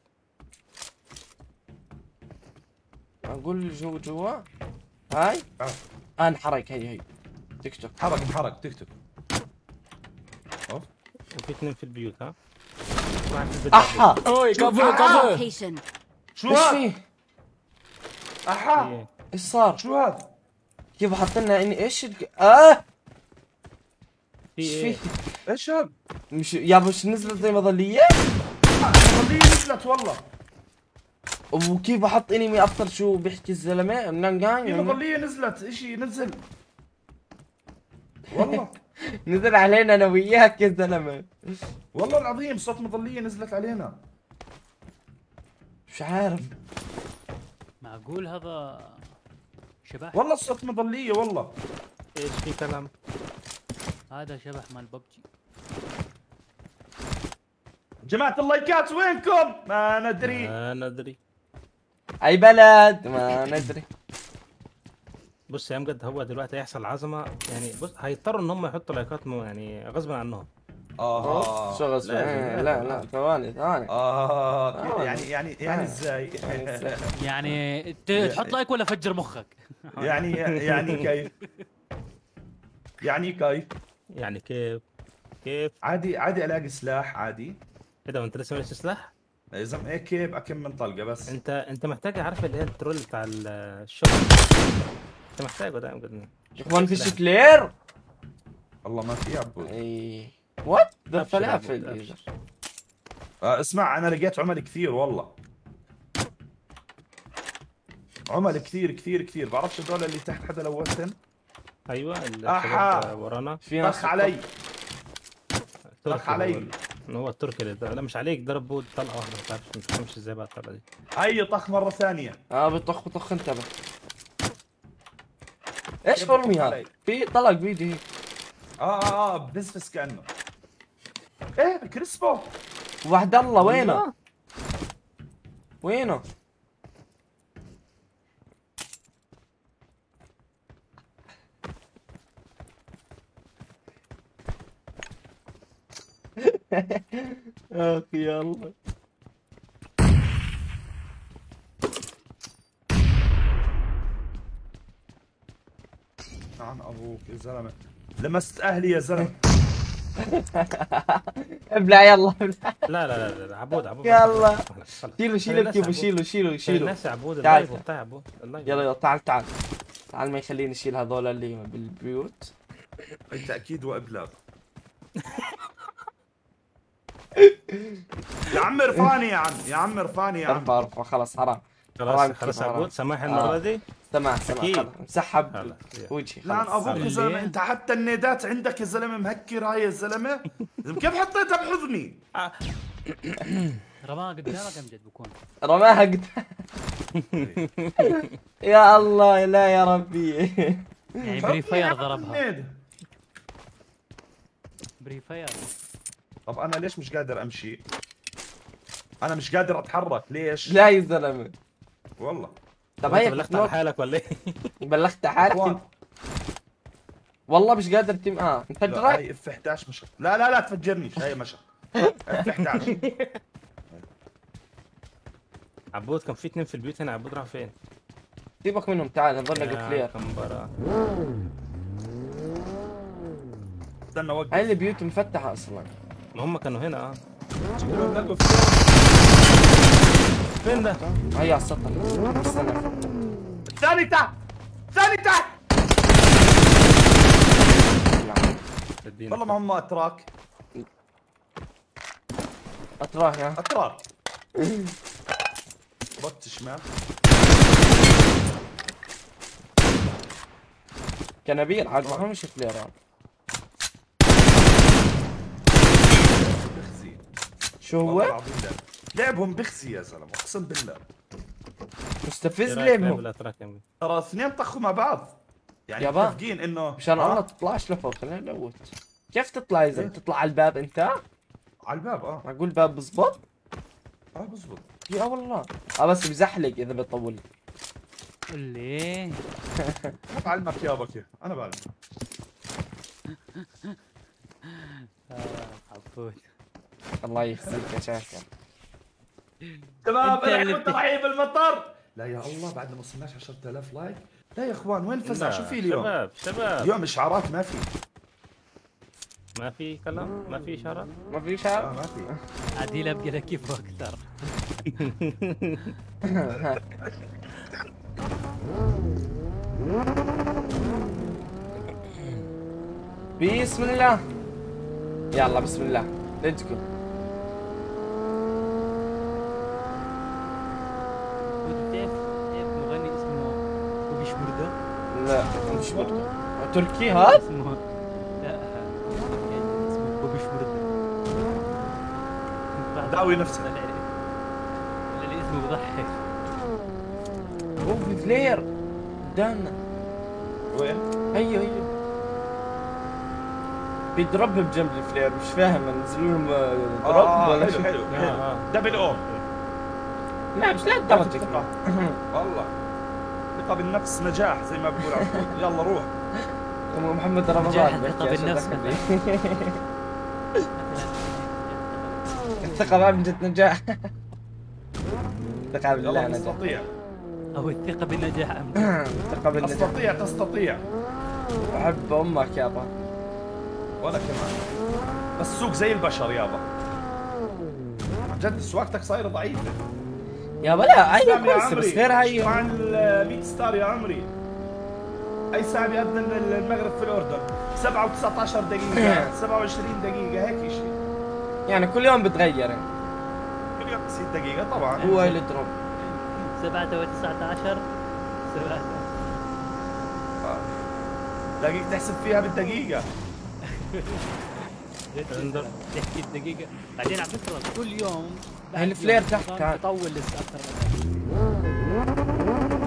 أقول جو جوا. هاي؟ آه. آه انحرق. هي هي. تيك توك. حرق انحرق. تيك توك. وفي اثنين في البيوت ها؟ واحد في البيت. أحا! Marked a location. شو إيش فيه؟ أحا! إيه. إيش صار؟ شو هذا؟ كيف حط لنا إني إيش الك... آه! إيش إيه. فيه؟ إيش هذا؟ مش يا مش نزلت زي مظلية؟ خليه نزلت والله. وكيف أحط إنمي افتر شو بيحكي الزلمة؟ منانجان مظلية نزلت إشي نزل والله. نزل علينا أنا وياك يا زلمة. والله العظيم صوت مظلية نزلت علينا. مش عارف. معقول هذا شبح؟ والله صوت مظلية والله. إيش في كلام؟ هذا شبح مال ببجي. جماعة اللايكات وينكم؟ ما ندري. ما ندري. أي بلد؟ ما ندري. بص يا امجد هو دلوقتي هيحصل عظمة. يعني بص هيضطروا إن هم يحطوا لايكات مو- يعني غصبا عنهم. آه. شو غصب إيه، لا. لا ثواني ثواني. آه. كده آه. يعني يعني يعني. إزاي؟ يعني تحط لايك ولا فجر مخك؟ يعني يعني كيف؟ يعني كيف؟ يعني كيف كيف؟ عادي عادي ألاقي سلاح عادي. إيه ده انت لسه مالكش سلاح؟ اذا إيه كيف اكم من طلقة بس. انت انت محتاج عارف اللي هي الترول بتاع ال- الشغل؟ انت محتاجه ده امجد كمان في فلير والله ما في عبود إي. وات ذا يا فلافل. آه اسمع أنا لقيت عمل كثير والله. عمل كثير كثير كثير. بعرفش هذول اللي تحت حدا لوثن أيوه. الشباب ورانا. في ناس طخ علي. طخ علي هو ال- هو التركي اللي ده. لا مش عليك ضرب بود طلقة واحدة ما تعرفش ما تفهمش إزاي بقى الطلقة دي هي طخ مرة ثانية آه بطخ بطخ انتبه إيش يبقى فرمي هذا؟ في طلق بيدي هيك آه آه آه بنسفس كأنه إيه كريسبو وحد الله وينه؟ وينه؟ اخ يلا عن أبوك يا زلمة. لمست أهلي يا زلمة. ابلع يلا ابلع. لا لا لا, لا عبود عبود. يلا. شيلوا شيلوا الكيبو شيلوا شيلوا شيلوا. الناس عبود. تعال. اللايف بتاع عبود. يلا يلا تعال تعال. تعال ما يخليني اشيل هذول اللي بالبيوت. أنت أكيد وابلاغ يا عم ارفاني يا عم يا عم ارفاني يا عم. ارفع ارفع خلاص حرام. خلاص خلاص عبود. سماح آه. المره دي أكيد. خلاص. مسحب خلاص وجهي لعن أبوك يا زلمة أنت حتى ال nade ات عندك يا زلمة مهكر هاي يا زلمة. كيف حطيتها بحضني؟ رماها قدامك امجد بكون؟ رماها قد يا الله لا يا ربي. يعني pre-fire ضربها. ال nade. طب أنا ليش مش قادر أمشي؟ أنا مش قادر أتحرك ليش؟ لا يا زلمة. والله. طب أنت هيك بلغت على حالك ولا إيه؟ بلغت حالك؟ والله مش قادر تم آه انفجرك هاي إف 11 مشط لا لا لا تفجرنيش هاي مشط إف 11 عبود كان في اثنين في البيوت هنا عبود راح فين؟ سيبك منهم تعال يا قتلير كمبرة. استنى وقف هاي البيوت مفتحة أصلا. ما هم كانوا هنا آه. فين ده؟ هي على السطح. استنى. ثاني تحت! ثاني تحت! والله ما هم أتراك. أتراك يا. أتراك. بط شمال. كنبيل عاد ما هم مش فليرات بخزي شو هو؟ لعبهم بخزي يا زلمة أقسم بالله. مستفز إيه لعبهم؟ ترى اثنين طخوا مع بعض. يعني يابا. متفقين إنه مشان آه، الله تطلعش لفوق خلينا نلوت. كيف تطلع يا زلمة؟ تطلع على الباب أنت؟ على الباب آه. معقول باب بزبط؟ آه بزبط. يا والله. آه بس بزحلق إذا بيطول اللي أنا بعلمك يا بكي أنا بعلمك. عبود الله يخزيك يا شاكر. تمام أنا كنت رحيب المطر لا يا الله بعد ما وصلناش 10000 لايك. لا يا إخوان وين فزع شو في اليوم؟ شباب شباب. اليوم إشعارات ما في. ما في كلام؟ ما في اشارات ما في آه شعر؟ ما في. عديل ابقى لك كيف أكثر. بسم الله. يلا بسم الله. let's go تعرف تعرف مغني اسمه بوبي شمردة برضه تركي؟ هذا؟ اسمه لا اسمه نفسك. اللي اسمه بضحك هو في flare. قدامنا وين؟ هيو هيو بيضرب بجنب الفلير مش فاهم نزلوا لهم ضرب آه ولا حلو شو حلو. آه، حلو. دبل اوم لا مش لهالدرجة ثقة. والله. ثقة بالنفس نجاح زي ما بقول عبود. يلا روح. محمد رمضان. الثقة بالنفس. الثقة ما بجد نجاح. الثقة بالله نجاح. تستطيع أو الثقة بالنجاح. الثقة بالنجاح. تستطيع تستطيع. أحب أمك يابا وأنا كمان. بس سوق زي البشر يابا عن جد سواقتك صايرة ضعيفة. يابا لا هي سلام يا كويسة بس عمري. غير هي مع ال 100 ستار يا عمري. أي ساعه بيأذن المغرب في الأردن. 7 و19 دقيقة 27 دقيقة هيك شيء يعني كل يوم بتغير. يعني. كل يوم 90 دقيقة طبعا. هو اللي دروب سبعة وتسعة عشر سبعة. دقيقة تحسب فيها بالدقيقة. انظر. تحكي الدقيقة. بعدين على فكرة كل يوم الفلير تحت، تعال. بطول لسه أكثر من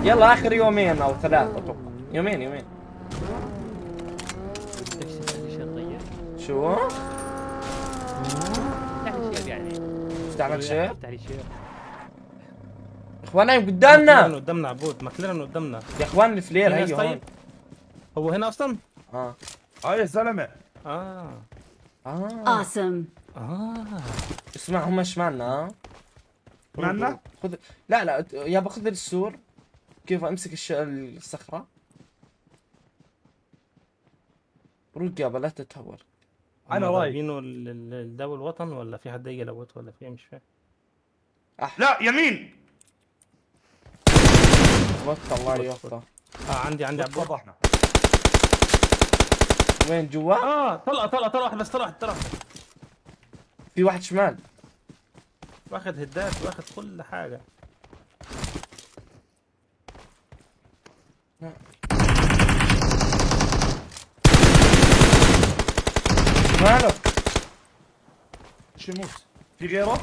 يلا آخر يومين أو ثلاثة أتوقع. يومين يومين. شو؟ افتح لك شيء افتح لي شيء اخوانا ماكلارن قدامنا قدامنا عبود ماكلارن قدامنا. يا إخوان الفلير هي طيب؟ هون. هو هنا أصلا؟ آه. آه يا زلمه آه. آه. Awesome. آه. اسمع هم إيش معنا آه معنا خذ لا لا يابا خذ السور. كيف امسك الش... الصخرة؟ رد يابا لا تتهور. ال- ال- الدو الوطن ولا في حد يجي يلوت ولا في إيه؟ مش فاهم. لا يمين. وقت الله يوفقه. آه عندي عندي عبود وضحنا. وين جوا؟ آه طلع طلع طلع واحد بس طلع طلع. في واحد شمال. واخد هدات واخد كل حاجة. ماله؟ شو يموت؟ في غيره؟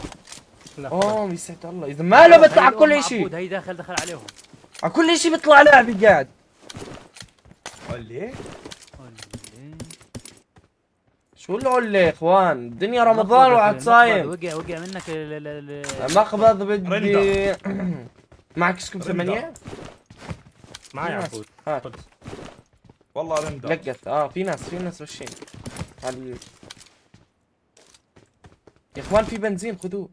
لا. أوه يسعد الله. إذا ماله بيطلع على كل شيء هي داخل دخل عليهم. على كل شيء بيطلع لاعبي قاعد. قال لي شو العلة يا إخوان؟ الدنيا رمضان مقبض، صايم. وقع وقع منك ال- ال- ال- مقبض بدي. معك سكوب. ثمانية؟ ناس. عبود هات خد والله رندا. لقت آه في ناس في ناس ماشيين هل... يا إخوان في بنزين خذوه.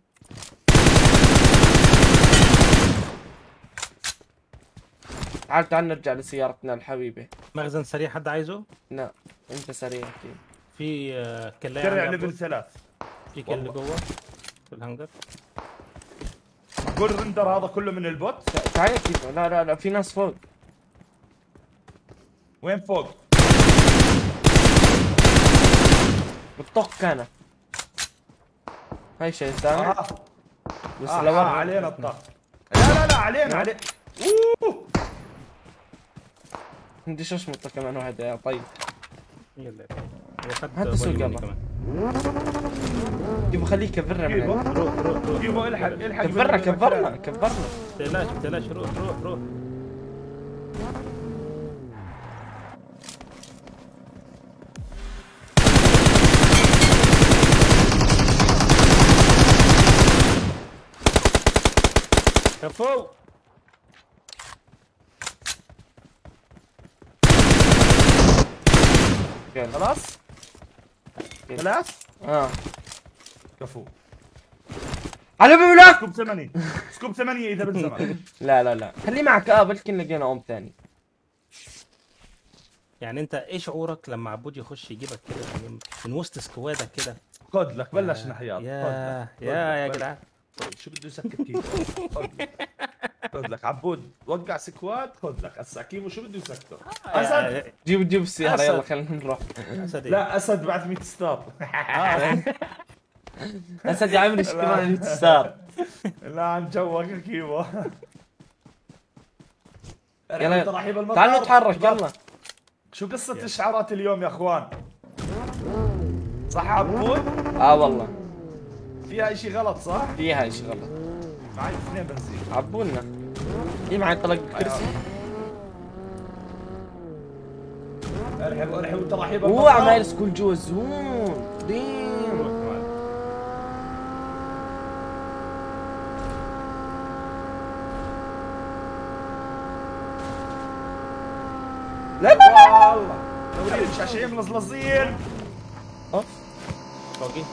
تعال تعال نرجع لسيارتنا الحبيبة. مخزن سريع حد عايزه؟ لا أنت سريع أكيد. في كلاية شرع ليفل. ثلاث. في كل جوه في الهنجر قول رندر هذا كله من البوت. تع- تعال كيف؟ لا لا لا في ناس فوق. وين فوق؟ بالطق كان. هاي شيء ثاني. آه. بس آه لورا آه علينا الطاق لا لا لا علينا. علينا أوه. عندي شو اسمه كمان واحد يا طيب. يلا. يلا. كمان يبغى خليه يكبرنا من. روح روح روح جيبه الحق الحق كبرنا. كبرنا كبرنا ما تقلقش روح روح روح كفو خلاص خلاص؟ آه. كفو. على بيقولك scope ثمانية. scope ثمانية إذا بالزمن لا لا لا. خليه معك آه بلكي لقينا AWM ثاني يعني أنت إيه شعورك لما عبود يخش يجيبك كده من- من وسط سكوادك كده؟ خذ لك بلشنا حياة يا. يا يا خذ جدعان شو بده يسكت كيمو؟ خذ لك. خذ لك عبود وقع squad خذ لك. هسا كيمو شو بده يسكته أسد. يا- جيب جيب السيارة أسد. يلا خلينا نروح. أسد إيه؟ لا أسد بعد 100 ستار. أسد يا عمري شكرا تستار لا عن جوك يا كيمو. يلا. تعال نتحرك يلا. شو قصة الشعارات اليوم يا أخوان؟ صح عبود؟ آه والله. فيها إشي غلط صح؟ فيها شيء غلط. معي اثنين بنزين. عبونا. إيه معي طلق الكرسي ارحب ارحب وترحيب هو المطار. عمال سكول جوا الزون ديم. لا لا والله ملزلزين. فوقي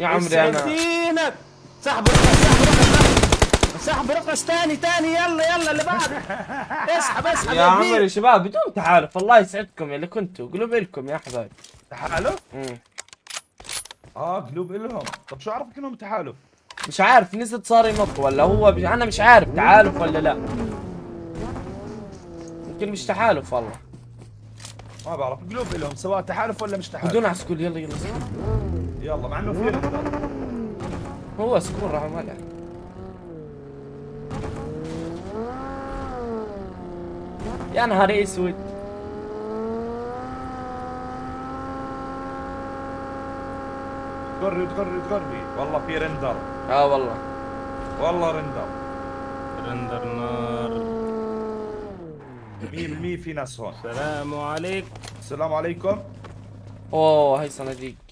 يا عمري أنا سحب رقص سحب رقص سحب رقص تاني تاني يلا يلا اللي بعده اسحب اسحب يا. عمري شباب بدون تحالف الله يسعدكم اللي كنتوا قلوب الكم يا حبايب تحالف؟ مم. آه قلوب الهم طب شو عرفك إنهم تحالف؟ مش عارف نزلت صار ينط ولا هو بش... أنا مش عارف تحالف ولا لا يمكن مش تحالف والله ما بعرف قلوب الهم سواء تحالف ولا مش تحالف بدون على سكول يلا يلا. يلا مع إنه في رندر. هو سكول راح مالع يا نهار أسود. تقري تقري تقري. والله في رندر. آه والله. والله رندر. رندر نار. 100% في ناس هون. السلام عليكم السلام عليكم. أوه هي صناديق.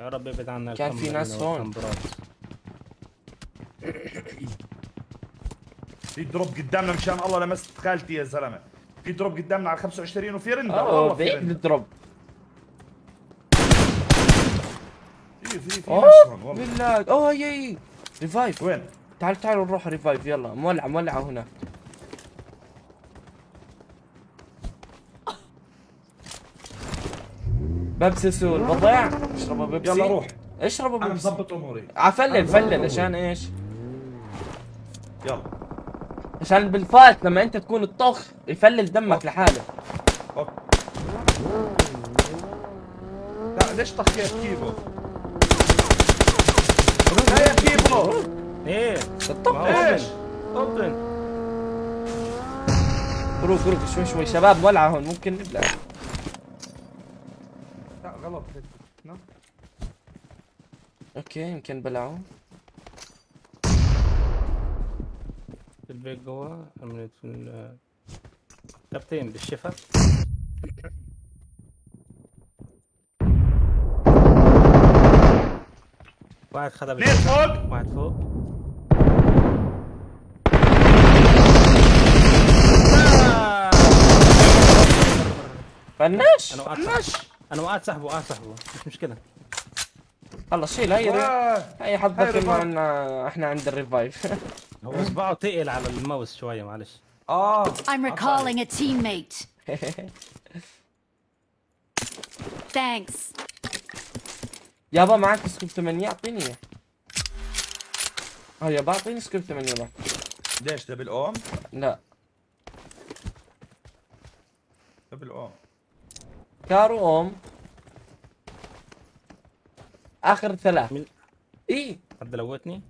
يا رب ابعد عنا كان في ناس هون. في drop قدامنا مشان الله لمست خالتي يا زلمه في drop قدامنا على 25 وفي render. في بعيد ال drop. في في في هون والله. بالله. اوه هي revive وين؟ تعال تعالوا نروح revive يلا. مولعة مولعة هنا. بيبسي سو الوضع اشربوا بيبسي. يلا روح. اشربوا أنا بيبسي. مظبط أموري. عفلل فلل عشان إيش؟ يلا. عشان بال fight لما أنت تكون الطخ يفلل دمك لحاله لا ليش طخيت كيبو لا يا كيبو إيه. هو إيش؟ اوبن روق روق شوي شوي. شباب مولعة هون. ممكن نبلع. غلط نعم. أوكي يمكن بلعوا. في البيت جوا عملت في ال- كابتن بالشفا. واحد خدها بالشفا. فوق. واحد فوق. آه! فناش أنا وقعت سحبه وقعت سحبه مش مشكلة. خلص شيل هي. هي هاي حظك revive. إنه عنا- إحنا عند ال revive. هو أصبعه تقل على الماوس شوية معلش. آه. I'm recalling a teammate. Thanks. يابا معك scope 8 أعطيني. اياه آه يابا أعطيني scope 8 معك ليش؟ double AWM؟ لا. double AWM. Kar و AWM. آخر ثلاث. مين؟ إي. حد لوتني؟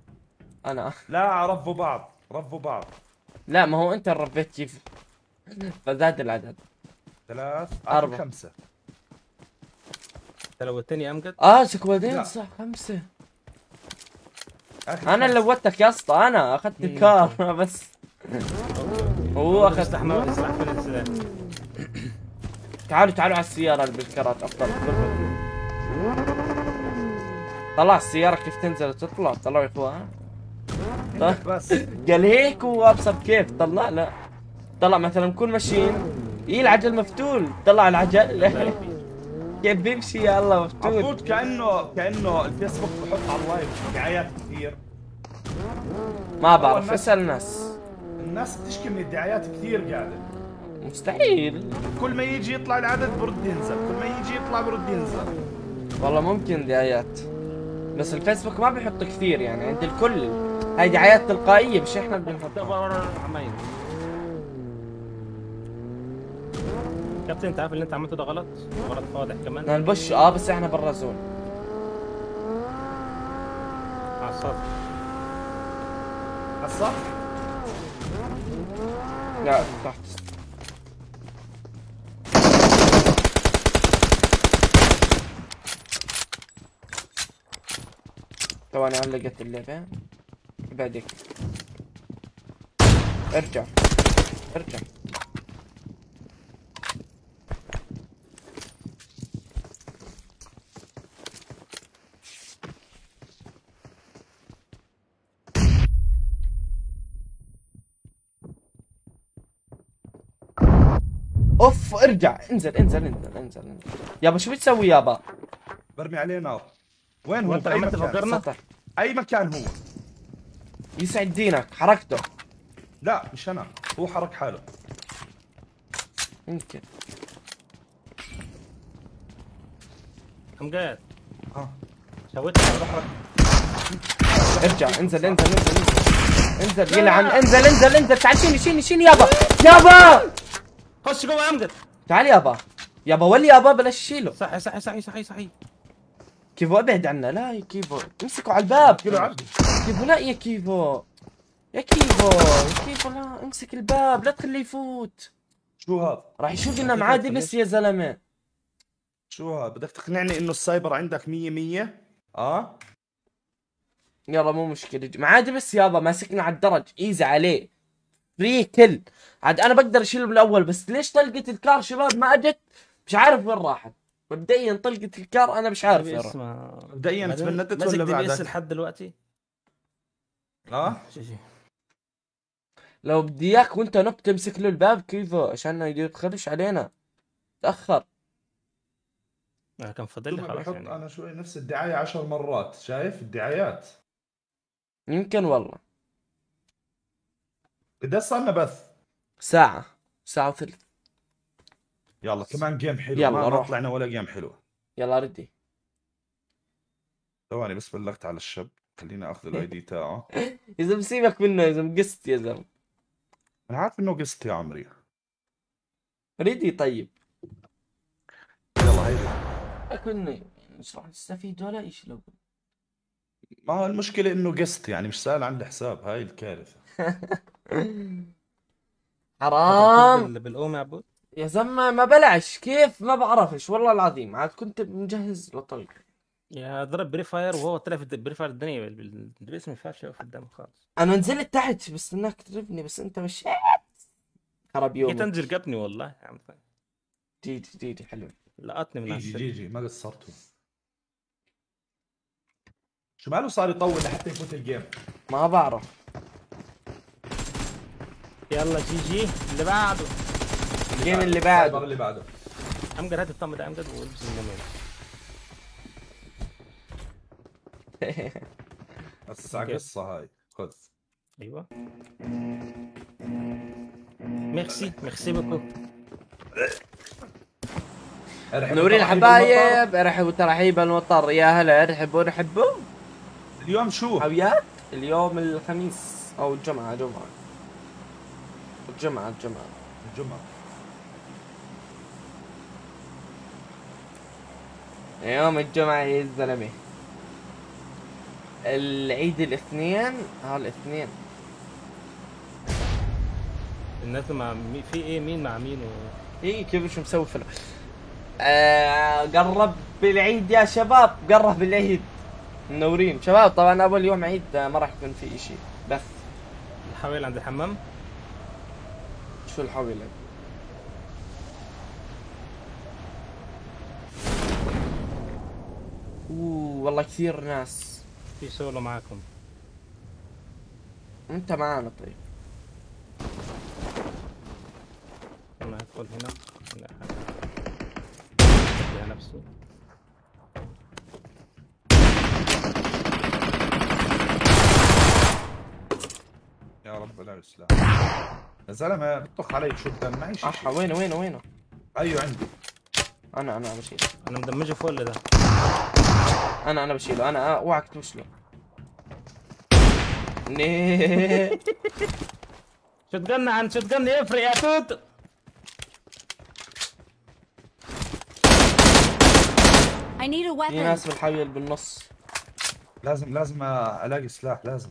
أنا. لا رفوا بعض. رفوا بعض. لا ما هو أنت ربيت كيف فزاد العدد. ثلاث أربعة. خمسة. أنت لوتني امجد آه سكوادين. صح خمسة. أنا اللي. لوتك يا اسطى. أنا أخذت الكار بس. هو اخذ استحمى السلاح تعالوا تعالوا على السيارة اللي بالكرات أفضل. بالبل. طلع السيارة كيف تنزل؟ وتطلع طلعوا يا إخوان. بس. قال هيك وابصر كيف. طلع؟ لا. طلع مثلا نكون ماشيين إيه العجل مفتول. طلع العجل. كيف بيمشي يا الله مفتول. المفروض كانه كأنه الفيسبوك بحط على اللايف دعايات كثير. ما بعرف. اسأل الناس الناس بتشكي من الدعايات كثير قاعدة. مستحيل. كل ما يجي يطلع العدد برد ينزل كل ما يجي يطلع برد ينزل. والله ممكن دعايات. بس الفيسبوك ما بيحط كثير يعني عند الكل. هاي دعايات تلقائية مش إحنا اللي بنحطها. عماين كابتن انت عارف اللي انت عملته ده غلط؟ غلط واضح كمان. نبش آه بس إحنا برا زون. على السطح على السطح لا تحت. ثواني علقت اللعبة. بعدك. ارجع. ارجع. أوف ارجع. انزل انزل انزل انزل, انزل. يابا شو بتسوي يابا؟ برمي عليه نار وين هو؟ وانت بأي عملت مكان؟ فكرنا سطح أي مكان هو؟ يسعد دينك حركته. لا مش أنا. هو حرك حاله. يمكن. امجاد ها سويت روح ارجع انزل انزل انزل انزل. انزل يلعن. انزل انزل انزل. تعال شيني شيني شيني يابا. يابا! خش جوه يا امجد تعال يابا. يابا ولي يابا بلاش شيله صحي صحي صحي صحي صحي. كيفو أبعد عنا. لا يا كيفو. امسكوا على الباب. كيفو لا يا كيفو. يا كيفو. يا كيفو لا امسك الباب. لا تخليه يفوت. شو هذا؟ راح يشوف لنا معادي بس يا زلمة. شو هذا؟ بدك تقنعني إنه السايبر عندك مية مية؟ آه؟ يلا مو مشكلة. معادي بس يابا ماسكنا على الدرج. easy عليه. free kill. عاد أنا بقدر أشيله من الأول بس ليش طلقة ال Kar شباب ما أجت؟ مش عارف وين راحت. مبدئيا طلقة ال Kar أنا مش عارف اسمع. مبدئيا تبندت ماسك ولا DBS بعدك؟ لحد دلوقتي. آه. لو بدي إياك وأنت نط تمسك له الباب كيفه؟ عشان ما يدخلش علينا. تأخر. آه، كان فاضل لي خلاص بحط يعني. أنا شوي نفس الدعاية عشر مرات شايف؟ الدعايات. يمكن والله. قديش صار لنا بث. ساعة. ساعة وثلث. يلا كمان game حلو. يلا ما. طلعنا ولا game حلو. يلا ready. ثواني بس بلغت على الشاب خليني أخذ ال ID تاعه. يا زلمه سيبك منه يا زلمه guest يا زلمة. أنا عارف إنه guest يا عمري. ready طيب. يلا هيدي. لكن مش راح نستفيد ولا شيء لو ما هو المشكلة إنه قست يعني مش سأل عن الحساب هاي الكارثة. حرام. بال- بالأم يا زلمة ما بلعش. كيف؟ ما بعرفش. والله العظيم عاد كنت مجهز لطلق. يا ضرب بري فاير وهو طلع في بري فاير الدنيا. الاسم ما ينفعش يقف قدامه خالص. أنا نزلت تحت بستناك تضربني بس أنت مش خرب جيت يومك. انزل قبني والله. يا عم. GG GG حلو. لقطني من جيجي على جيجي ما قصرتوا. شو ماله صار يطول لحتى يفوت ال game؟ ما بعرف. يلا GG. اللي بعده. ال game اللي بعده. اللي بعده. امجد هات الطم ده امجد والبس الجميل بس okay. قصه هاي. خذ. أيوه. merci merci beaucoup بالمطر. الحبايب ارحبوا ترحيب المطر يا هلا ارحبوا ارحبوا اليوم شو؟ حويات اليوم الخميس أو الجمعة جمعة. الجمعة الجمعة. الجمعة. يوم الجمعة يا زلمة العيد الاثنين ها الاثنين. الناس مع مي... في إيه؟ مين مع مين و... اي كيف شو مسوي فيلم آه قرب بالعيد يا شباب قرب بالعيد منورين. شباب طبعا أول يوم عيد آه، ما راح يكون في إشي. بس. الحوالي عند الحمام؟ شو الحويلة أوه والله كثير ناس. في سولو معاكم. أنت معانا طيب. أنا هدخل هنا. لا. يا نفسي. يا رب لا يسلم يا زلمة بطخ علي شو كان معي شيء احا وينه وينه وينه؟ أيوه عندي. أنا أنا بشيله أنا مدمجه فل ده؟ أنا أنا بشيله. أنا أوعك توصله نيه شو تغنى عن شو تغني؟ يفرق يا توت. I need a في weapon. ناس بالحويل بالنص. لازم لازم ألاقي سلاح لازم.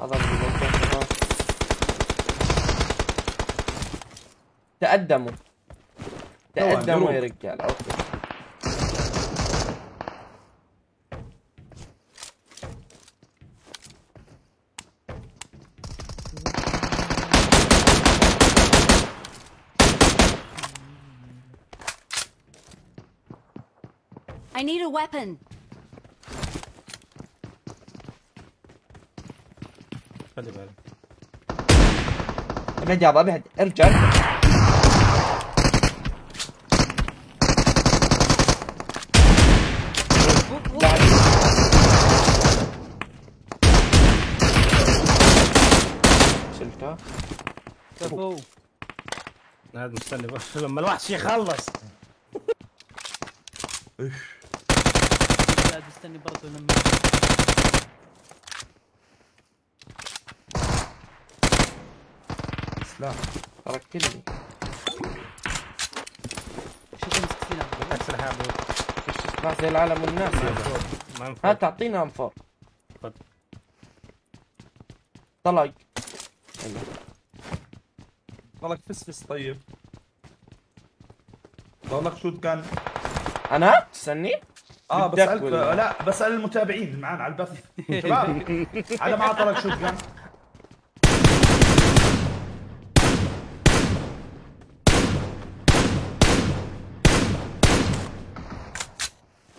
هذا بالبلكون هناك. تقدموا تقدموا يا. رجال أوكي I need a weapon. خلي بالك يابا ابعد ارجع ارجع بعد. شلته كفو هذا مستني بس لما الوحش يخلص. قاعد مستني برضه لما سلاح ركلني شو تمسك فينا معك سلاح يا سلاح زي العالم والناس ما اعطينا انفار. طلق. ضلك فسفس طيب. ضلك شو كان أنا؟ تستني آه بسألك ولا؟ لا بسأل المتابعين اللي معانا على البث. شباب على ما اعطرك شوت جان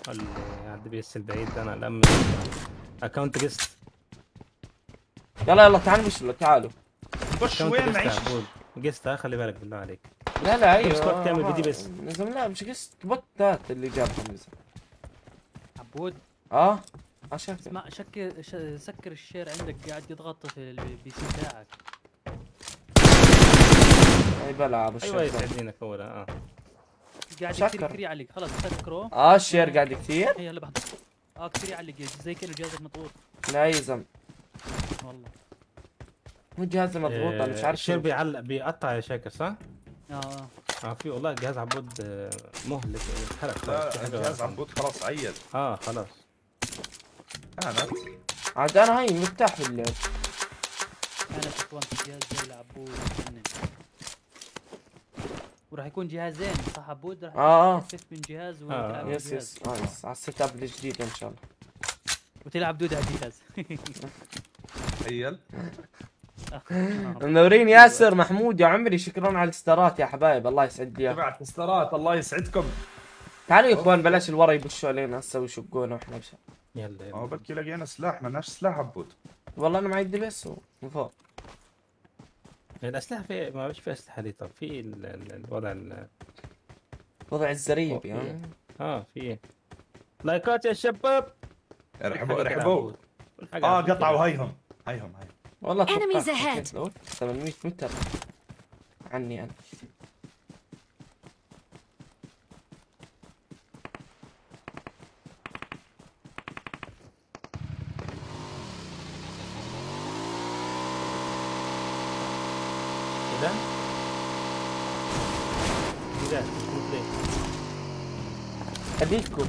اللي يعدي بي اس البعيد أنا الام اكونت جست يلا يلا تعالوا مش تعالوا. خش وين معيش؟ جست ها خلي بالك بالله عليك. لا لا أيوه. سكواد كامل بدي بس. نزم لا مش قصة بطات اللي جابهم نزم عبود آه. آه شايف اسمع شك ش... سكر الشير عندك قاعد يضغط في البي سي تاعك أي بلعب أيوه الشير يسعد دينك اول آه. قاعد. كثير كثير يعلق خلاص سكره آه الشير قاعد كثير هي هلا بحضر آه كثير يعلق زي كأنه جهازك مضغوط لا يزم والله. مو جهازي مضغوط أنا مش عارف ال share شو. بيعلق بيقطع يا شاكر صح؟ آه. آه في والله جهاز عبود آه، مهلك اتحرق. لا في حاجة الجهاز غلط. عبود خلاص عيد آه خلاص. أنا عاد أنا هاي مرتاح في اللعب أنا شكوان في جهاز زي العبود. وراح يكون جهازين صح عبود؟ راح آه، آه. تخفف من جهاز آه، وتلعب بس جهاز بس آه بس. على ال setup الجديد إن شاء الله. وتلعب دود على الجهاز. تخيل منورين ياسر محمود يا عمري شكرا على الاستارات يا حبايب. الله يسعد لي تبع التسترات الله يسعدكم. تعالوا يا إخوان بلاش الورا يبشوا علينا هسه ويشقونا وإحنا بش... يلا هو يلا بلكي لقينا سلاح ما نفس سلاح عبود. والله أنا معي دي بس من فوق. الأسلحة في ما فيش في أسلحة دي طب في ال- ال- الوضع ال- وضع الزريب أوكي. يعني. آه في. لايكات يا شباب. رحبوا كل حاجة كده رحبوا عبود. كل حاجة آه. قطعوا هيهم هيهم هيهم والله Enemies ahead. أوكي، لو 800 متر عني أنا إيه ده؟ إيه ده؟ اسمه ليه؟ اديكم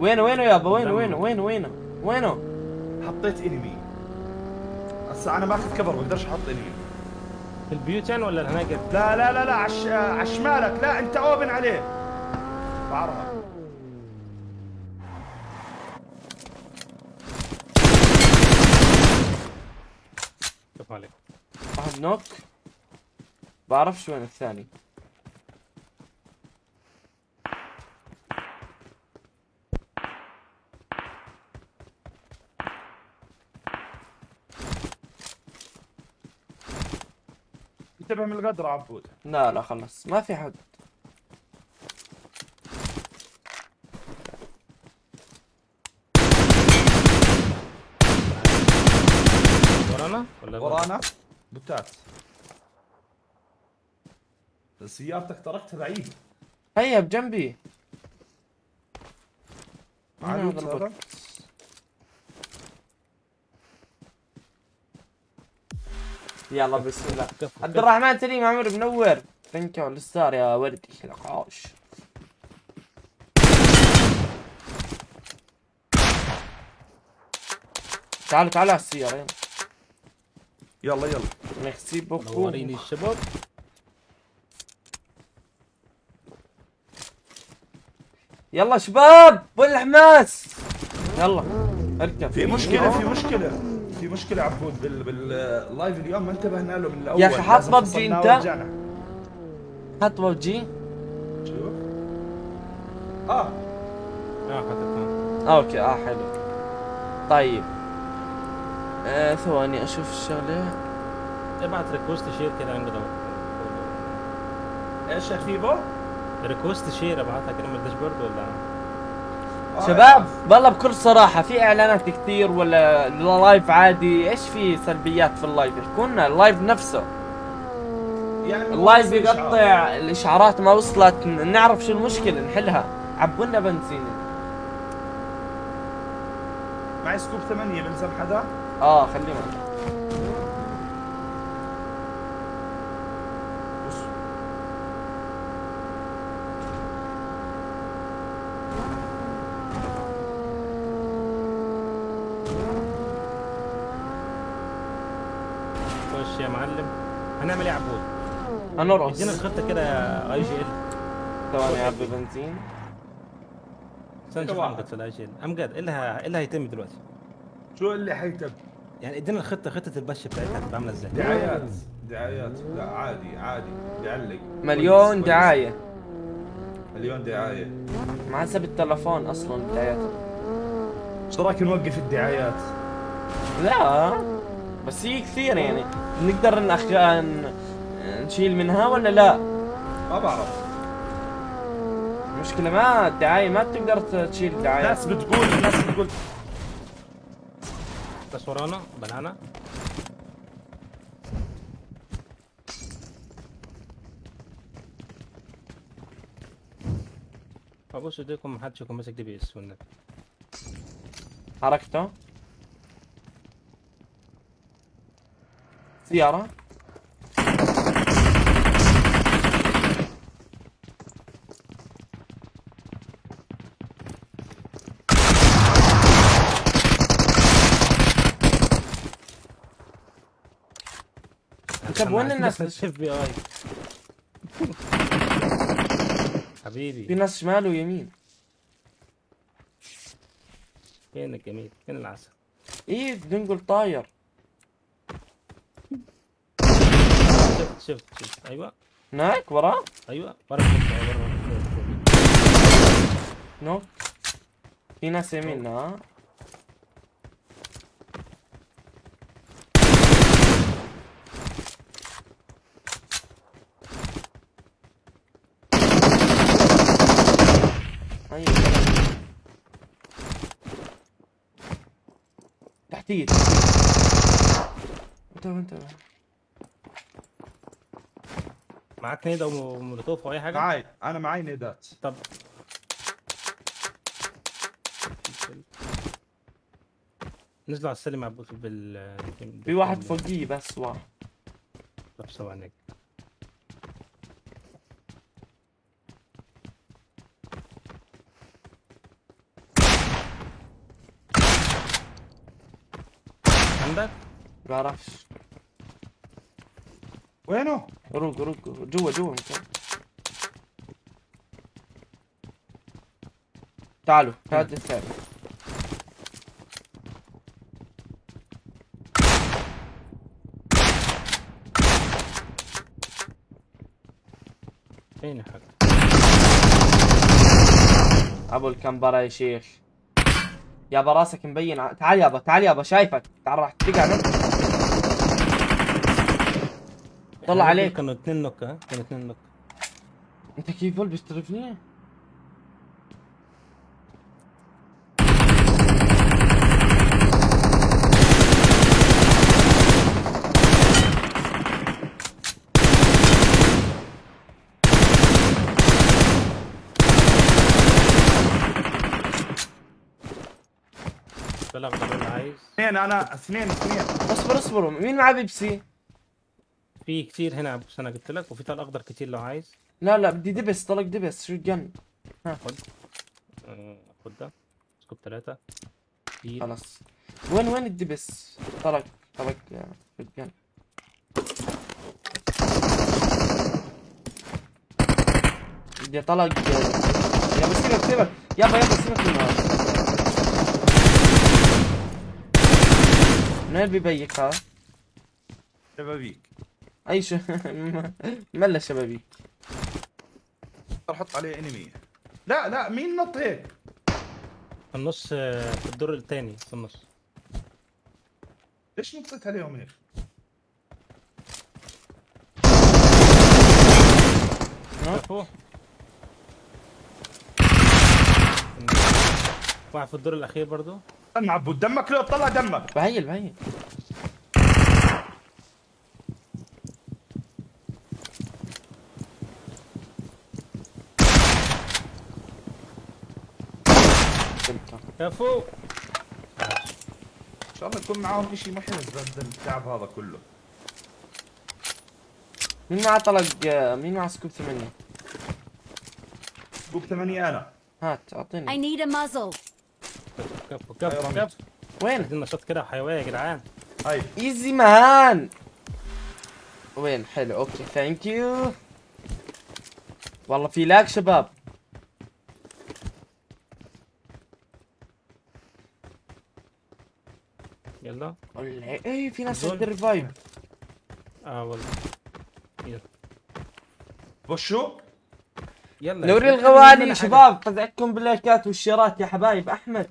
وينه وينه يابا وينه وينه وينه وينه وينه؟ حطيت إنمي. هسا أنا ماخذ كفر بقدرش أحط إنمي. في البيوت يعني ولا الهناجر؟ لا لا لا لا عش على شمالك لا أنت أوبن عليه. بعرها شوف عليك واحد نوك. بعرفش وين الثاني. انتبه من القدر عبود. لا لا خلص. ما في حد. ورانا؟ ولا ورانا. بوتات سيارتك تركتها بعيد. هيا بجنبي. هذا هذا ال bot؟ يلا بسم الله. عبد الرحمن سليم عمر منور thank you ال star يا وردي. لقاش تعالوا تعالوا على السيارة. يلا يلا. يلا merci beaucoup منورين الشباب. يلا شباب والحماس يلا اركب. في مشكلة في مشكلة. في مشكلة عبود بال بال live اليوم ما انتبهنا له من الأول. يا لازم PUBG فصلناه أنت. ورجعنا. حط ببجي. شوف. آه. آه حطيتها OK آه حلو. طيب. آه ثواني أشوف الشغلة. ابعت request share كده عند دور إيش يا خيبو؟ request share أبعتها كده من ال dashboard ولا؟ شباب والله بكل صراحة في إعلانات كثير ولا live عادي؟ إيش في سلبيات في ال live لنا ال live نفسه. يعني ال live. يقطع الإشعارات ما وصلت. نعرف شو المشكلة نحلها. عبونا بنزين معي سكوب ثمانية بلزم حدا؟ آه خش يا معلم هنعمل إيه يا عبود؟ هنرقص ادينا الخطة كده يا اي جي ال ثواني يا عبي بنزين استنى نشوف في الاي جي ال امجد إيه اللي إيه اللي هيتم دلوقتي؟ شو اللي حيتم يعني ادينا الخطة خطة البش بتاعتها هتبقى عاملة إزاي؟ دعايات دعايات. لا عادي عادي. بيعلق. مليون كويس. مليون دعاية. مع حسب التلفون أصلا بدايته إيش رأيك نوقف الدعايات؟ لا بس هي كثير يعني. نقدر نأخ... نشيل منها ولا لا؟ ما بعرف. المشكلة ما الدعاية ما بتقدر تشيل دعاية ناس بتقول الناس بتقول. بس ورانا بنانا. فبص ايديكم محدش يكون ماسك دي بي إس والنبي حركته. سيارة. طب وين الناس اف بي آي؟ في حبيبي ناس شمال ويمين. فينك جميل فين العسل؟ إيه دنقل طاير. شفت شفت شفت. أيوه. هناك وراه أيوه. ورا. نوك في ناس يميننا ها؟ تحتيه انتبه انتبه معاك نيدا ومولوتوف أو أي حاجة؟ معي أنا معي ندات طب. نزلوا على السلم بال في واحد فوقيه بس واحد طب ثواني. عندك؟ بعرفش وينه؟ روق روق جوا جوا تعالوا تعال الثاني فين حاج؟ أبو الكمبرة يا شيخ يابا راسك مبين. ع- تعال يابا تعال يابا شايفك. تعال راح تقعد طلع عليك. كانوا اتنين نوك ها؟ كانوا اتنين نوك انت كيف بيستلفني بلغ ده اللي عايز اثنين أنا اثنين اثنين. اصبر اصبر. مين معاه بيبسي؟ في كتير هنا بس أنا قلت لك وفي طال أخضر كتير لو عايز. لا لا بدي دبس طلق دبس شو جن خد. آه، خد ده. سكوب ثلاثة في. خلاص. وين وين الدبس؟ طلق طلق آه، شو جن بدي طلق آه، يابا سيبك سيبك يابا يابا سيبك من هذا من وين بيبيك هذا؟ شبابيك أي شو ملا شبابيك أحط عليه انمي لا لا مين نط هيك؟ في النص آه، في الدور الثاني في النص ليش نطيت عليهم هيك؟ واحد في الدور الأخير برضو استنى عبود دمك لو طلع دمك بهيل بهيل. شافوه إن شاء الله يكون معاهم إشي محرز ضد التعب هذا كله مين معاه طلق مين معاه سكوب ثمانية؟ سكوب ثمانية أنا هات I اعطيني need a muzzle. كفو كفو أيوة، كفو وين؟ عايزين نشاط كده حيوية يا جدعان. هاي. ايزي مان وين؟ حلو. أوكي ثانك يو والله في لاك شباب. يلا. والله. اي في ناس زول. عند الريفايف آه والله. يلا. بوشو. يلا. نوري يا الغوالي. شباب فزعكم باللايكات والشيرات يا حبايب. أحمد.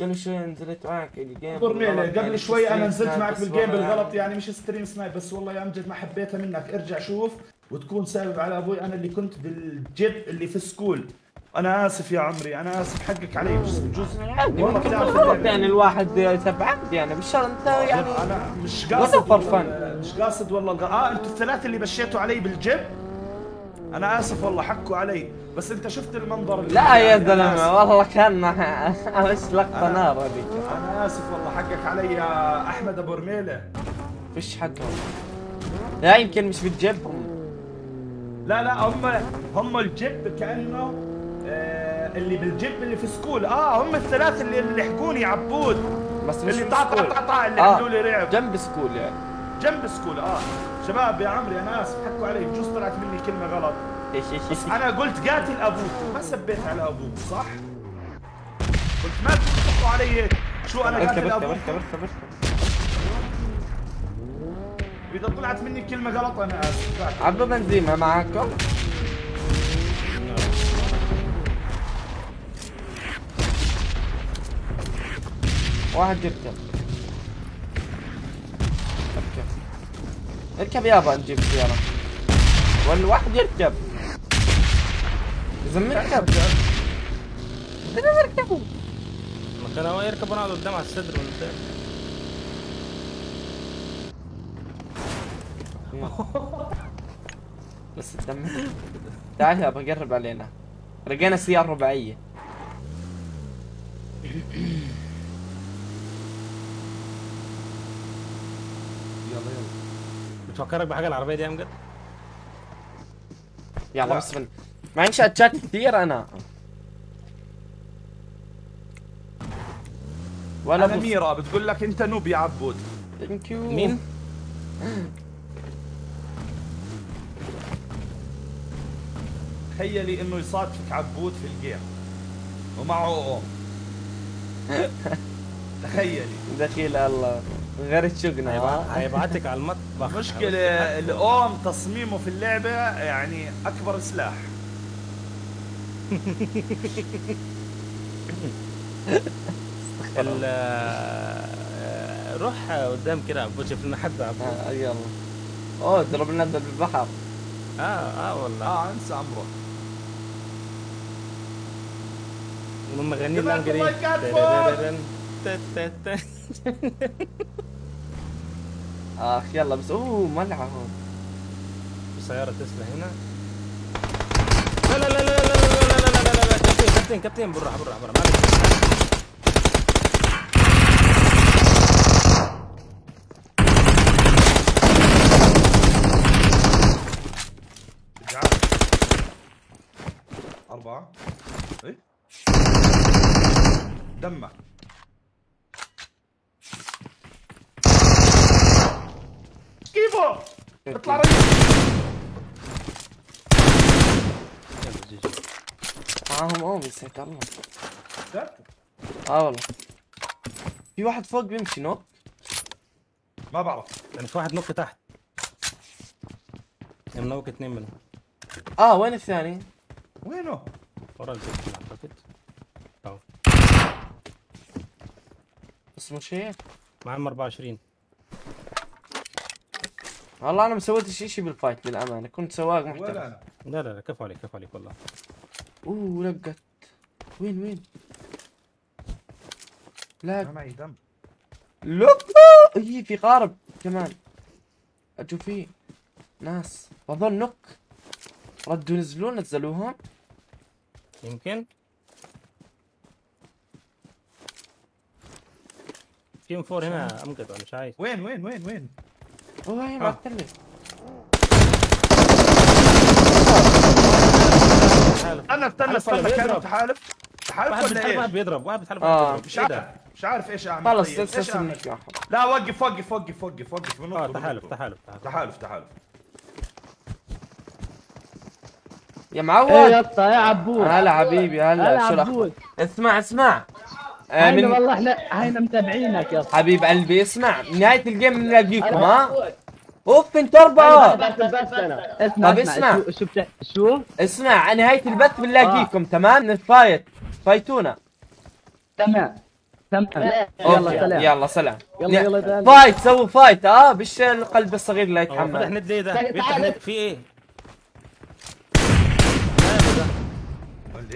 قبل شوي نزلت معك ال game برميلة بالغلط، قبل يعني شوي أنا نزلت معك بال game بالغلط يعني. مش stream snipe بس والله يا أمجد ما حبيتها منك. ارجع شوف وتكون سابب على أبوي. أنا اللي كنت بالجيب اللي في ال school أنا آسف يا عمري أنا آسف. حقك علي بجوز بجوز عادي والله. يعني الواحد يتبعك يعني. بالشر أنت يعني أنا مش قاصد فرفان. والله- مش قاصد والله. آه أنتوا الثلاثة اللي بشيتوا علي بالجيب؟ أنا آسف والله حكوا علي. بس انت شفت المنظر اللي لا يا يعني زلمة. والله كان مش لقطة نار هذيك أنا آسف والله حقك علي يا أحمد أبو رميلة. فيش حقهم لا يمكن مش بتجيبهم لا لا هم هم الجيب كأنه آه اللي بالجيب اللي في سكول. آه هم الثلاثة اللي اللي لحقوني عبود. بس مش اللي طا سكول. طا طا اللي آه. لي رعب. جنب سكول يعني. جنب school آه. شباب يا عمري أنا آسف حقكوا علي. بجوز طلعت مني كلمة غلط. بس أنا قلت قاتل أبوك ما سبيت على أبوك صح؟ قلت ما تحطوا علي. هيك شو أنا قاتل أبوك؟ اركب اركب اركب واذا طلعت مني كلمة غلط أنا اسف بعد. عبوا بنزين معاكم واحد يركب اركب. اركب يابا نجيب سيارة والواحد يركب. لازم نركب بدنا ما كان هو يركب وأنا اقعد قدام على الصدر بتاع. بس الدم. تعال يابا قرب علينا. لقينا سيارة رباعية. يلا يلا. بتفكرك بحاجة العربية دي يا امجد؟ يلا لا. بس ما عندي شات كثير أنا. ولا أنا ميرا بتقول لك أنت نوب يا عبود. ثانك يو مين؟ تخيلي إنه يصادفك عبود في الجيم. ومعه ام تخيلي. دخيل الله. غير ها؟ هيبعتك على المطبخ. مشكلة الأوم تصميمه في اللعبة يعني أكبر سلاح. روح قدام كده عبود شوف لنا حد عبود آه يلا. أوه ضرب لنا بالبحر. آه آه والله. آه أنسى عمره هم تت تت. اخ يلا بس أوه ملعب. هون سيارة تسلا هنا. كابتن كابتن بالراحه بالراحه برا أربعة. إيه؟ دمه. كيفو اطلع رجل معاهم. نسيت الله ساتر. آه والله. في واحد فوق بيمشي نو ما بعرف. يعني في واحد نوك تحت. يعني منوك اتنين منهم. آه وين الثاني؟ وينه؟ ورا البيت أعتقد. أهو. اسمه شيء معاهم 24 والله أنا ما سويتش شيء بال fight للأمانة. كنت سواق محترف. ولا أنا. لا لا لا كفو عليك كفو عليك والله. اوه لقت وين وين؟ ما لا معي دم. لقى اي في قارب كمان. اجوا فيه ناس. هذول نوك ردوا نزلوا نزلوهم يمكن. في ام 4 هنا ولا مش عايز. وين وين وين وين؟ أوه هي آه. أنا استنى استنى كان متحالف تحالف واحد ولا إيه؟ بيضرب واحد بيتحالف آه. مش عارف مش عارف إيش اعمل خلص طيب. إيش اعمل؟ لا وقف وقف وقف وقف وقف آه تحالف تحالف تحالف. تحالف يا معود إيه يا يطا يا عبود. هلا حبيبي هلا. شو الأخبار؟ اسمع اسمع. آه والله إحنا هينا متابعينك يا حبيب قلبي اسمع. نهاية الجيم بنلاقيكم ها؟ أوف أنتوا بس أنا اسمع طب اسمع. شو شو بتح... شو؟ اسمع نهاية البث بنلاقيكم تمام؟ نتفايت. فايتونا. تمام. تمام. يلا سلام. يلا سلام. يلا يلا تعال. فايت سووا فايت. آه بش القلب الصغير لا يتحمل. ند ليه ده؟ تعال- بيفتح تعال. ند في إيه؟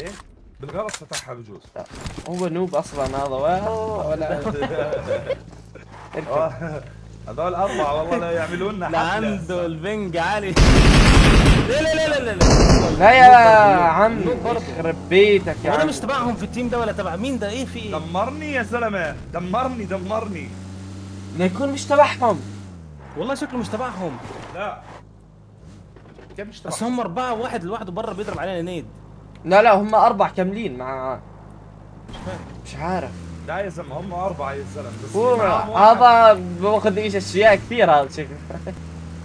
إيه؟ بالغلط فتحها بجوز. هو نوب أصلا هذا. ولا. آه، هذول أربعة والله لا يعملوا لنا ده حفلة. عنده البنج عالي. لا لا لا لا لا لا. لا يا عم يخرب بيتك يا عم. مش تبعهم في التيم ده ولا تبع مين ده؟ إيه في إيه؟ دمرني يا زلمة. دمرني دمرني. لا يكون مش تبعهم والله شكله مش تبعهم لا. كيف مش بس تبع هم أربعة واحد لوحده بره بيضرب علينا نيد. لا لا هم أربع كاملين مع مش عارف. لا يا زلمه هم أربعة يا زلمة بس. هذا باخذ إيش أشياء كثير هذا شكله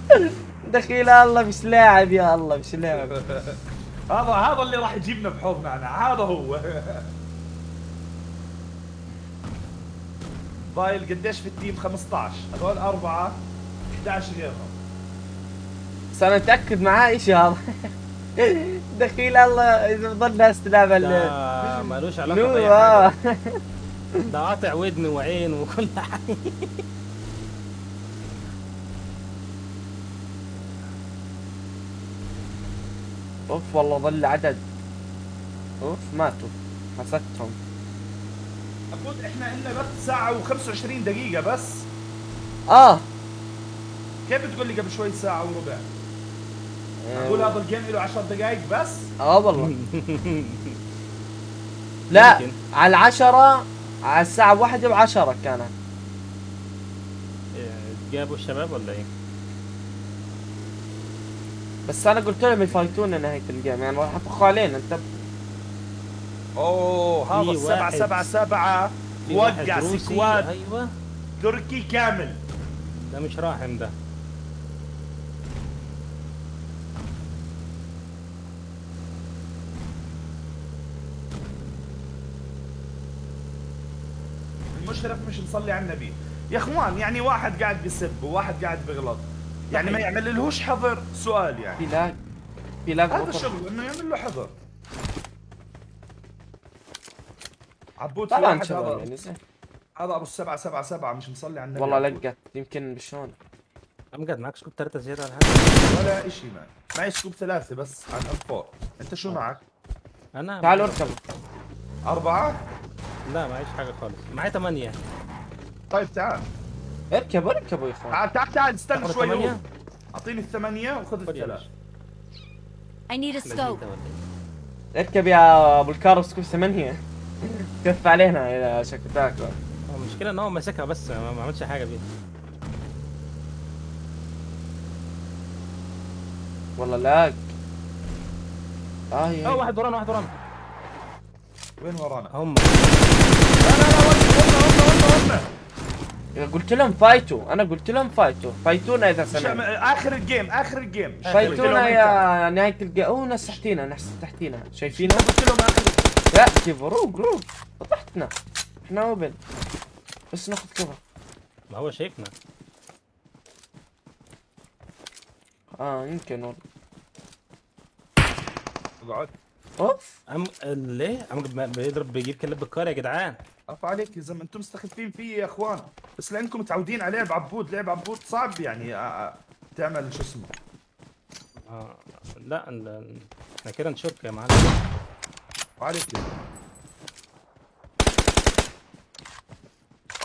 دخيل الله مش لاعب يا الله مش لاعب. هذا هذا اللي راح يجيبنا بحوضنا أنا هذا هو. ضايل قديش في التيم؟ 15 هذول أربعة 11 غيرهم. بس أنا متأكد معاه إيش هذا. دخيل الله إذا بضل ناس تلعب ال- ده مالوش علاقة آه. ده قاطع ودن وعين وكل حاجة. أوف والله ظل عدد. أوف ماتوا. حسدتهم أقول إحنا لنا بس ساعة و25 دقيقة بس. آه. كيف بتقول لي قبل شوي ساعة وربع؟ أقول هذا الجيم له 10 دقائق بس. آه والله. لا. على العشرة على الساعة واحدة وعشرة كانت. إيه، جابوا الشباب ولا إيه؟ بس أنا قلت لهم يفايتونا نهاية ال game يعني راح يطخوا علينا أنت أوه هذا السبعة سبعة سبعة. وقع squad أيوه. تركي كامل. ده مش راحم ده. المشرف مش مصلي على النبي يا إخوان يعني واحد قاعد بيسب وواحد قاعد بيغلط يعني ما يعمل لهوش حظر سؤال يعني في لاج في لاج هذا. شغله إنه يعمل له حظر عبود في طبعا واحد شغل هذا يعني. هذا أبو السبعة سبعة سبعة مش مصلي على النبي والله. لقت يمكن بشون امجد معاك سكوب ثلاثة زيادة ولا حاجة؟ ولا إشي معي معي سكوب ثلاثة بس عن الفور أنت شو معك؟ أنا تعالوا اركبوا أربعة؟ لا معيش حاجة خالص. معايا ثمانيه طيب تعال. اركبوا اركبوا يا إخوان. تعال تعال تعال استنى تاخذ شوي الثمانية؟ هو. أعطيني الثمانية وخذ الثلاث. I need a scope. اركب يا أبو الكار سكوب ثمانية كف علينا يا شكتاك هو المشكلة إن هو ماسكها بس ما عملش حاجة بيها. والله lag. آه أه يا واحد ورانا واحد ورانا. وين ورانا؟ هم. لا لا لا وين وين وين وين قلت لهم فايتوا. أنا قلت لهم فايتوا. فايتونا إذا سمعت. آخر ال game آخر ال game. فايتونا يا نهاية ال game اوه ناس تحتينا ناس تحتينا. شايفينها؟ قلت لهم آخر لا كيف؟ روق روق. فتحتنا إحنا open. بس ناخذ cover. ما هو شايفنا. آه يمكن والله. اقعد أوف. أم... ليه؟ ما- بيضرب بيجيب كلب بالكار يا جدعان. عفا عليك يا زلمة أنتم مستخفين فيي يا إخوان. بس لانكم متعودين على لعب عبود لعب عبود صعب يعني آه، آه، تعمل شو اسمه. آه. لا إحنا كده نشك يا معلم. عليك يا.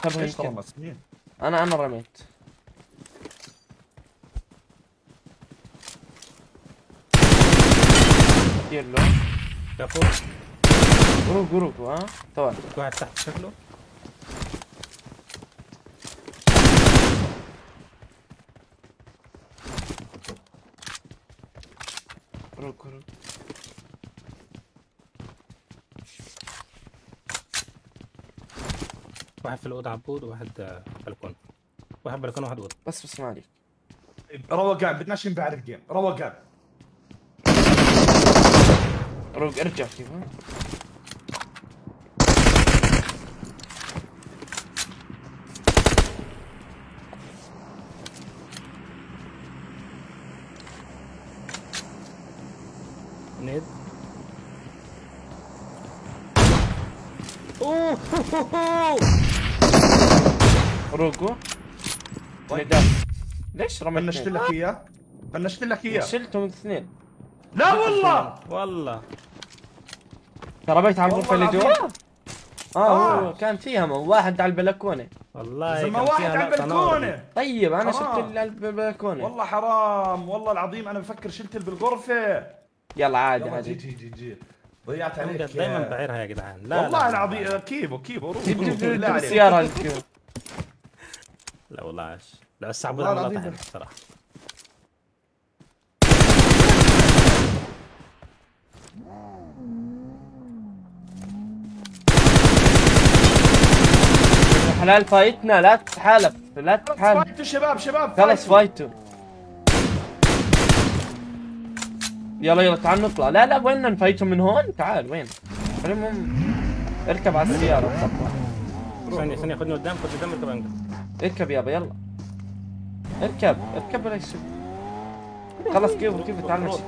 طب إيش مسكين أنا أنا رميت. كثير له كفو روق روق ها؟ في واحد تحت شكله. روق روق واحد في الأوضة عبود وواحد بلكونه واحد بلكونه وواحد اوضه بس بس ما عليك. روقان بدناش نبعد الجيم. روقان روق ارجع كيف ها؟ نيد. أوه! روقو نداء ليش رميت اثنين؟ لك إياه. فنشت لك إياه. شلتهم اثنين. لا والله! والله. ترى بيت على الغرفه اللي. جوا آه آه. هو كان فيها واحد على البلكونة. والله كان واحد فيها على. البلكونة. طيب أنا شلت حرام. اللي على البلكونة. والله حرام. والله العظيم أنا بفكر شلت اللي بالغرفة. يلا عادي عادي جي جي جي ضيعت عليك. دايما دائما بعيرها يا جدعان. لا والله لا العظيم. آه، كيبو كيبو روح. جيب جيب جيب. السياره. لا والله عاش. لا بس عبود أنا. طحن الصراحه حلال فايتنا لا تتحالف لا تتحالف. فايتوا شباب شباب خلص فايتوا. يلا يلا تعال نطلع. لا لا وين نفايتهم من هون؟ تعال وين؟ المهم اركب على السيارة. تطلع ثانية ثانية خدني قدام خد قدام اركب اركب يابا يلا. اركب اركب ولا خلص كيف كيف؟ تعال نمشي.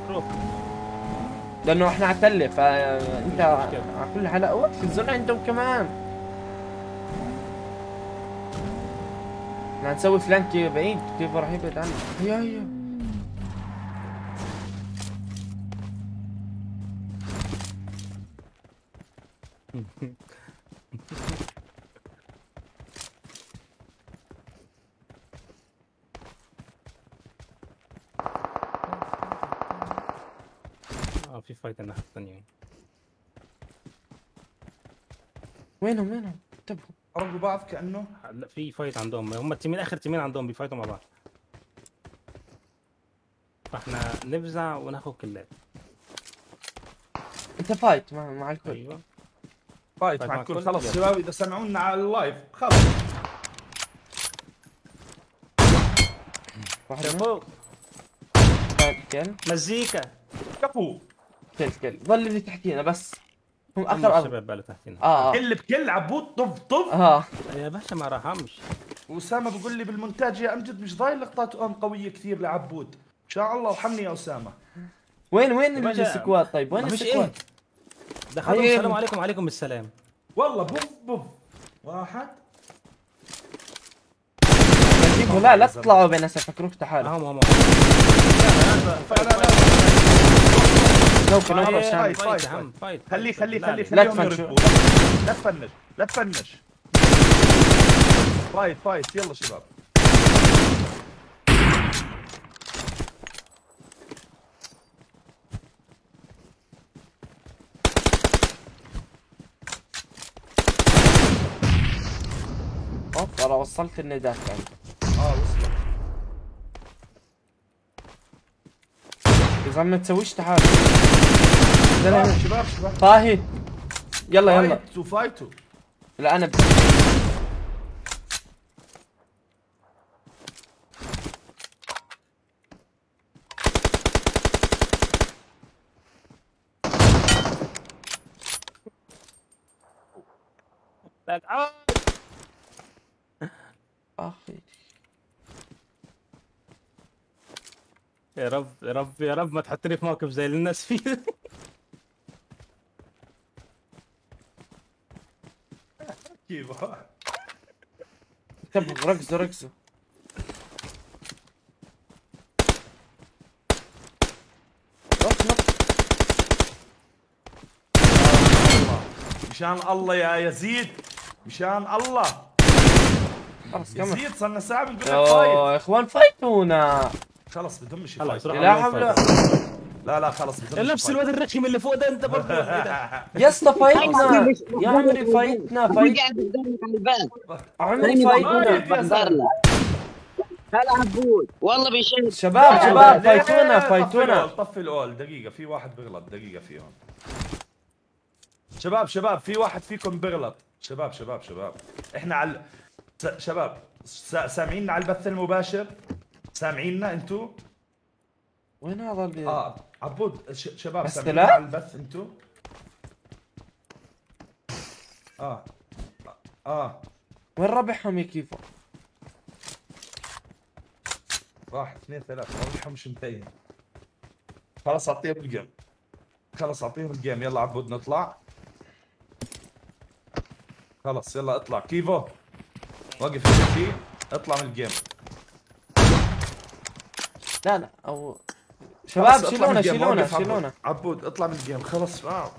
لأنه إحنا على التلة فأنت على كل حلقة. وقف الزر عندهم كمان. إحنا نسوي فلانك بعيد كيف راح يبعد عنا هيا هيا آه في فايت الناحيه الثانية وينهم وينهم؟ انتبهوا حرقوا بعض كأنه لا في fight عندهم. هم ال team ين آخر team ين عندهم بي fight وا مع بعض. فإحنا نفزع وناخد kill ات. انت fight مع, مع الكل. أيوه. fight fight مع مع الكل. خلص. شباب إذا سمعونا على ال live خلص واحد. فوق مزيكا. كفو كل كل. ظل اللي تحتينا بس. هم اخر ارض الشباب بقى تحتنا آه آه. كل بكل عبود طف طف. آه. يا باشا ما رحمش. وأسامة بيقول لي بالمونتاج يا أمجد مش ضايل لقطات أم قوية كثير لعبود. إن شاء الله ارحمني يا أسامة. وين وين السكواد طيب؟ وين السكواد؟ دخلوا طيب. السلام عليكم وعليكم السلام. والله بوف بوف. واحد. لا لا تطلعوا بين هسه فكروك تعالوا هم هم نوف نوف فايت، فايت. خليه خليه خليه لا. يركبوا لا تفنش. لا تفنش فايت فايت يلا شباب. اوب ترى وصلت النداء آه وصلت. اذا ما تسويش. شباب شباب شباب. طاهي يلا يلا. فايتوا فايتوا لا أنا ب... أخي يا رب يا رب يا رب ما تحطني في موقف زي اللي الناس فيه. كيف انتبهوا ركزوا ركزوا. مشان الله يا يزيد مشان الله. خلص كمل. يزيد صرنا ساعه بنقول لك فايت. يا إخوان فايتونا. خلاص بدمش لا حول. لا لا خلاص بدمش نفس. الواد الرخم اللي فوق ده انت برضه؟ يا اسطى فايتنا. يا عمري فايتنا فايت قاعد قدامك على الباب عمري فايتنا هلا عبود. والله بيشد شباب شباب؟ فايتونا طفي فايتونا. الأول، طفي الأول. دقيقة في واحد بيغلط دقيقة فيهم شباب شباب في واحد فيكم بيغلط شباب شباب شباب. إحنا على س- شباب س- سامعيننا على البث المباشر؟ سامعيننا انتو؟ وين هذا اللي آه عبود ش- شباب بس سامعين لا؟ على البث انتو؟ آه. آه. وين ربحهم يا كيفو؟ واحد اثنين ثلاثة. ربحهم مش متين خلاص أعطيهم الجيم. خلاص أعطيهم الجيم. يلا عبود نطلع. خلاص يلا اطلع. كيفو وقف اطلع من الجيم. لا لا أو شباب اطلع من شيلونا الجيم، شيلونا. شيلونا. عبود اطلع من الجيم خلاص آه.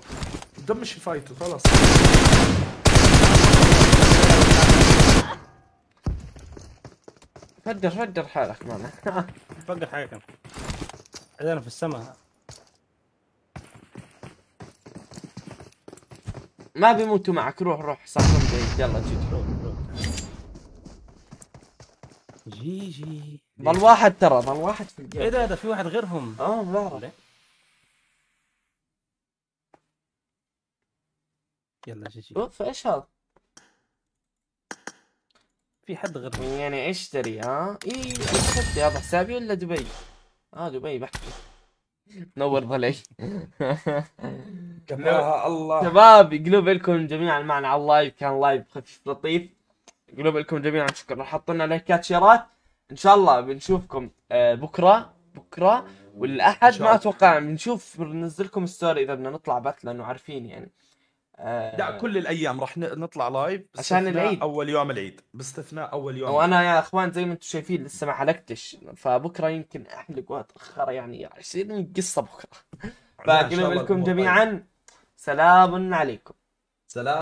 دمش فايته خلاص. فجر فجر حالك معنا فقر حاجة كان عندنا في السماء. ما بيموتوا معك روح روح صاحبهم بعيد يلا جيت. روح روح جي جي. ضل واحد ترى ضل واحد في إيه الجيم ده ده في واحد غيرهم. آه بعرف؟ يلا جي جي. أوف إيش هذا؟ في حد غيرهم. يعني اشتري ها؟ اي اشتري هذا؟ حسابي ولا دبي؟ آه دبي بحكي نور ظلي كفاها الله. شباب قلوب لكم جميعا معنا على ال live. كان live خفيف لطيف. قلوب لكم جميعا. شكرا. حطوا لنا like ات share ات. إن شاء الله بنشوفكم آه، بكرة بكرة والأحد ما. أتوقع بنشوف بننزل لكم story إذا بدنا نطلع بث لأنه عارفين يعني. آه، لا كل الأيام راح ن- نطلع لايف عشان العيد. أول يوم العيد. باستثناء أول يوم. وأنا يا إخوان زي ما أنتم شايفين لسه ما حلقتش فبكرة يمكن أحلق وأتأخر يعني يصير من قصة بكرة. الله لكم جميعا سلام عليكم. سلام.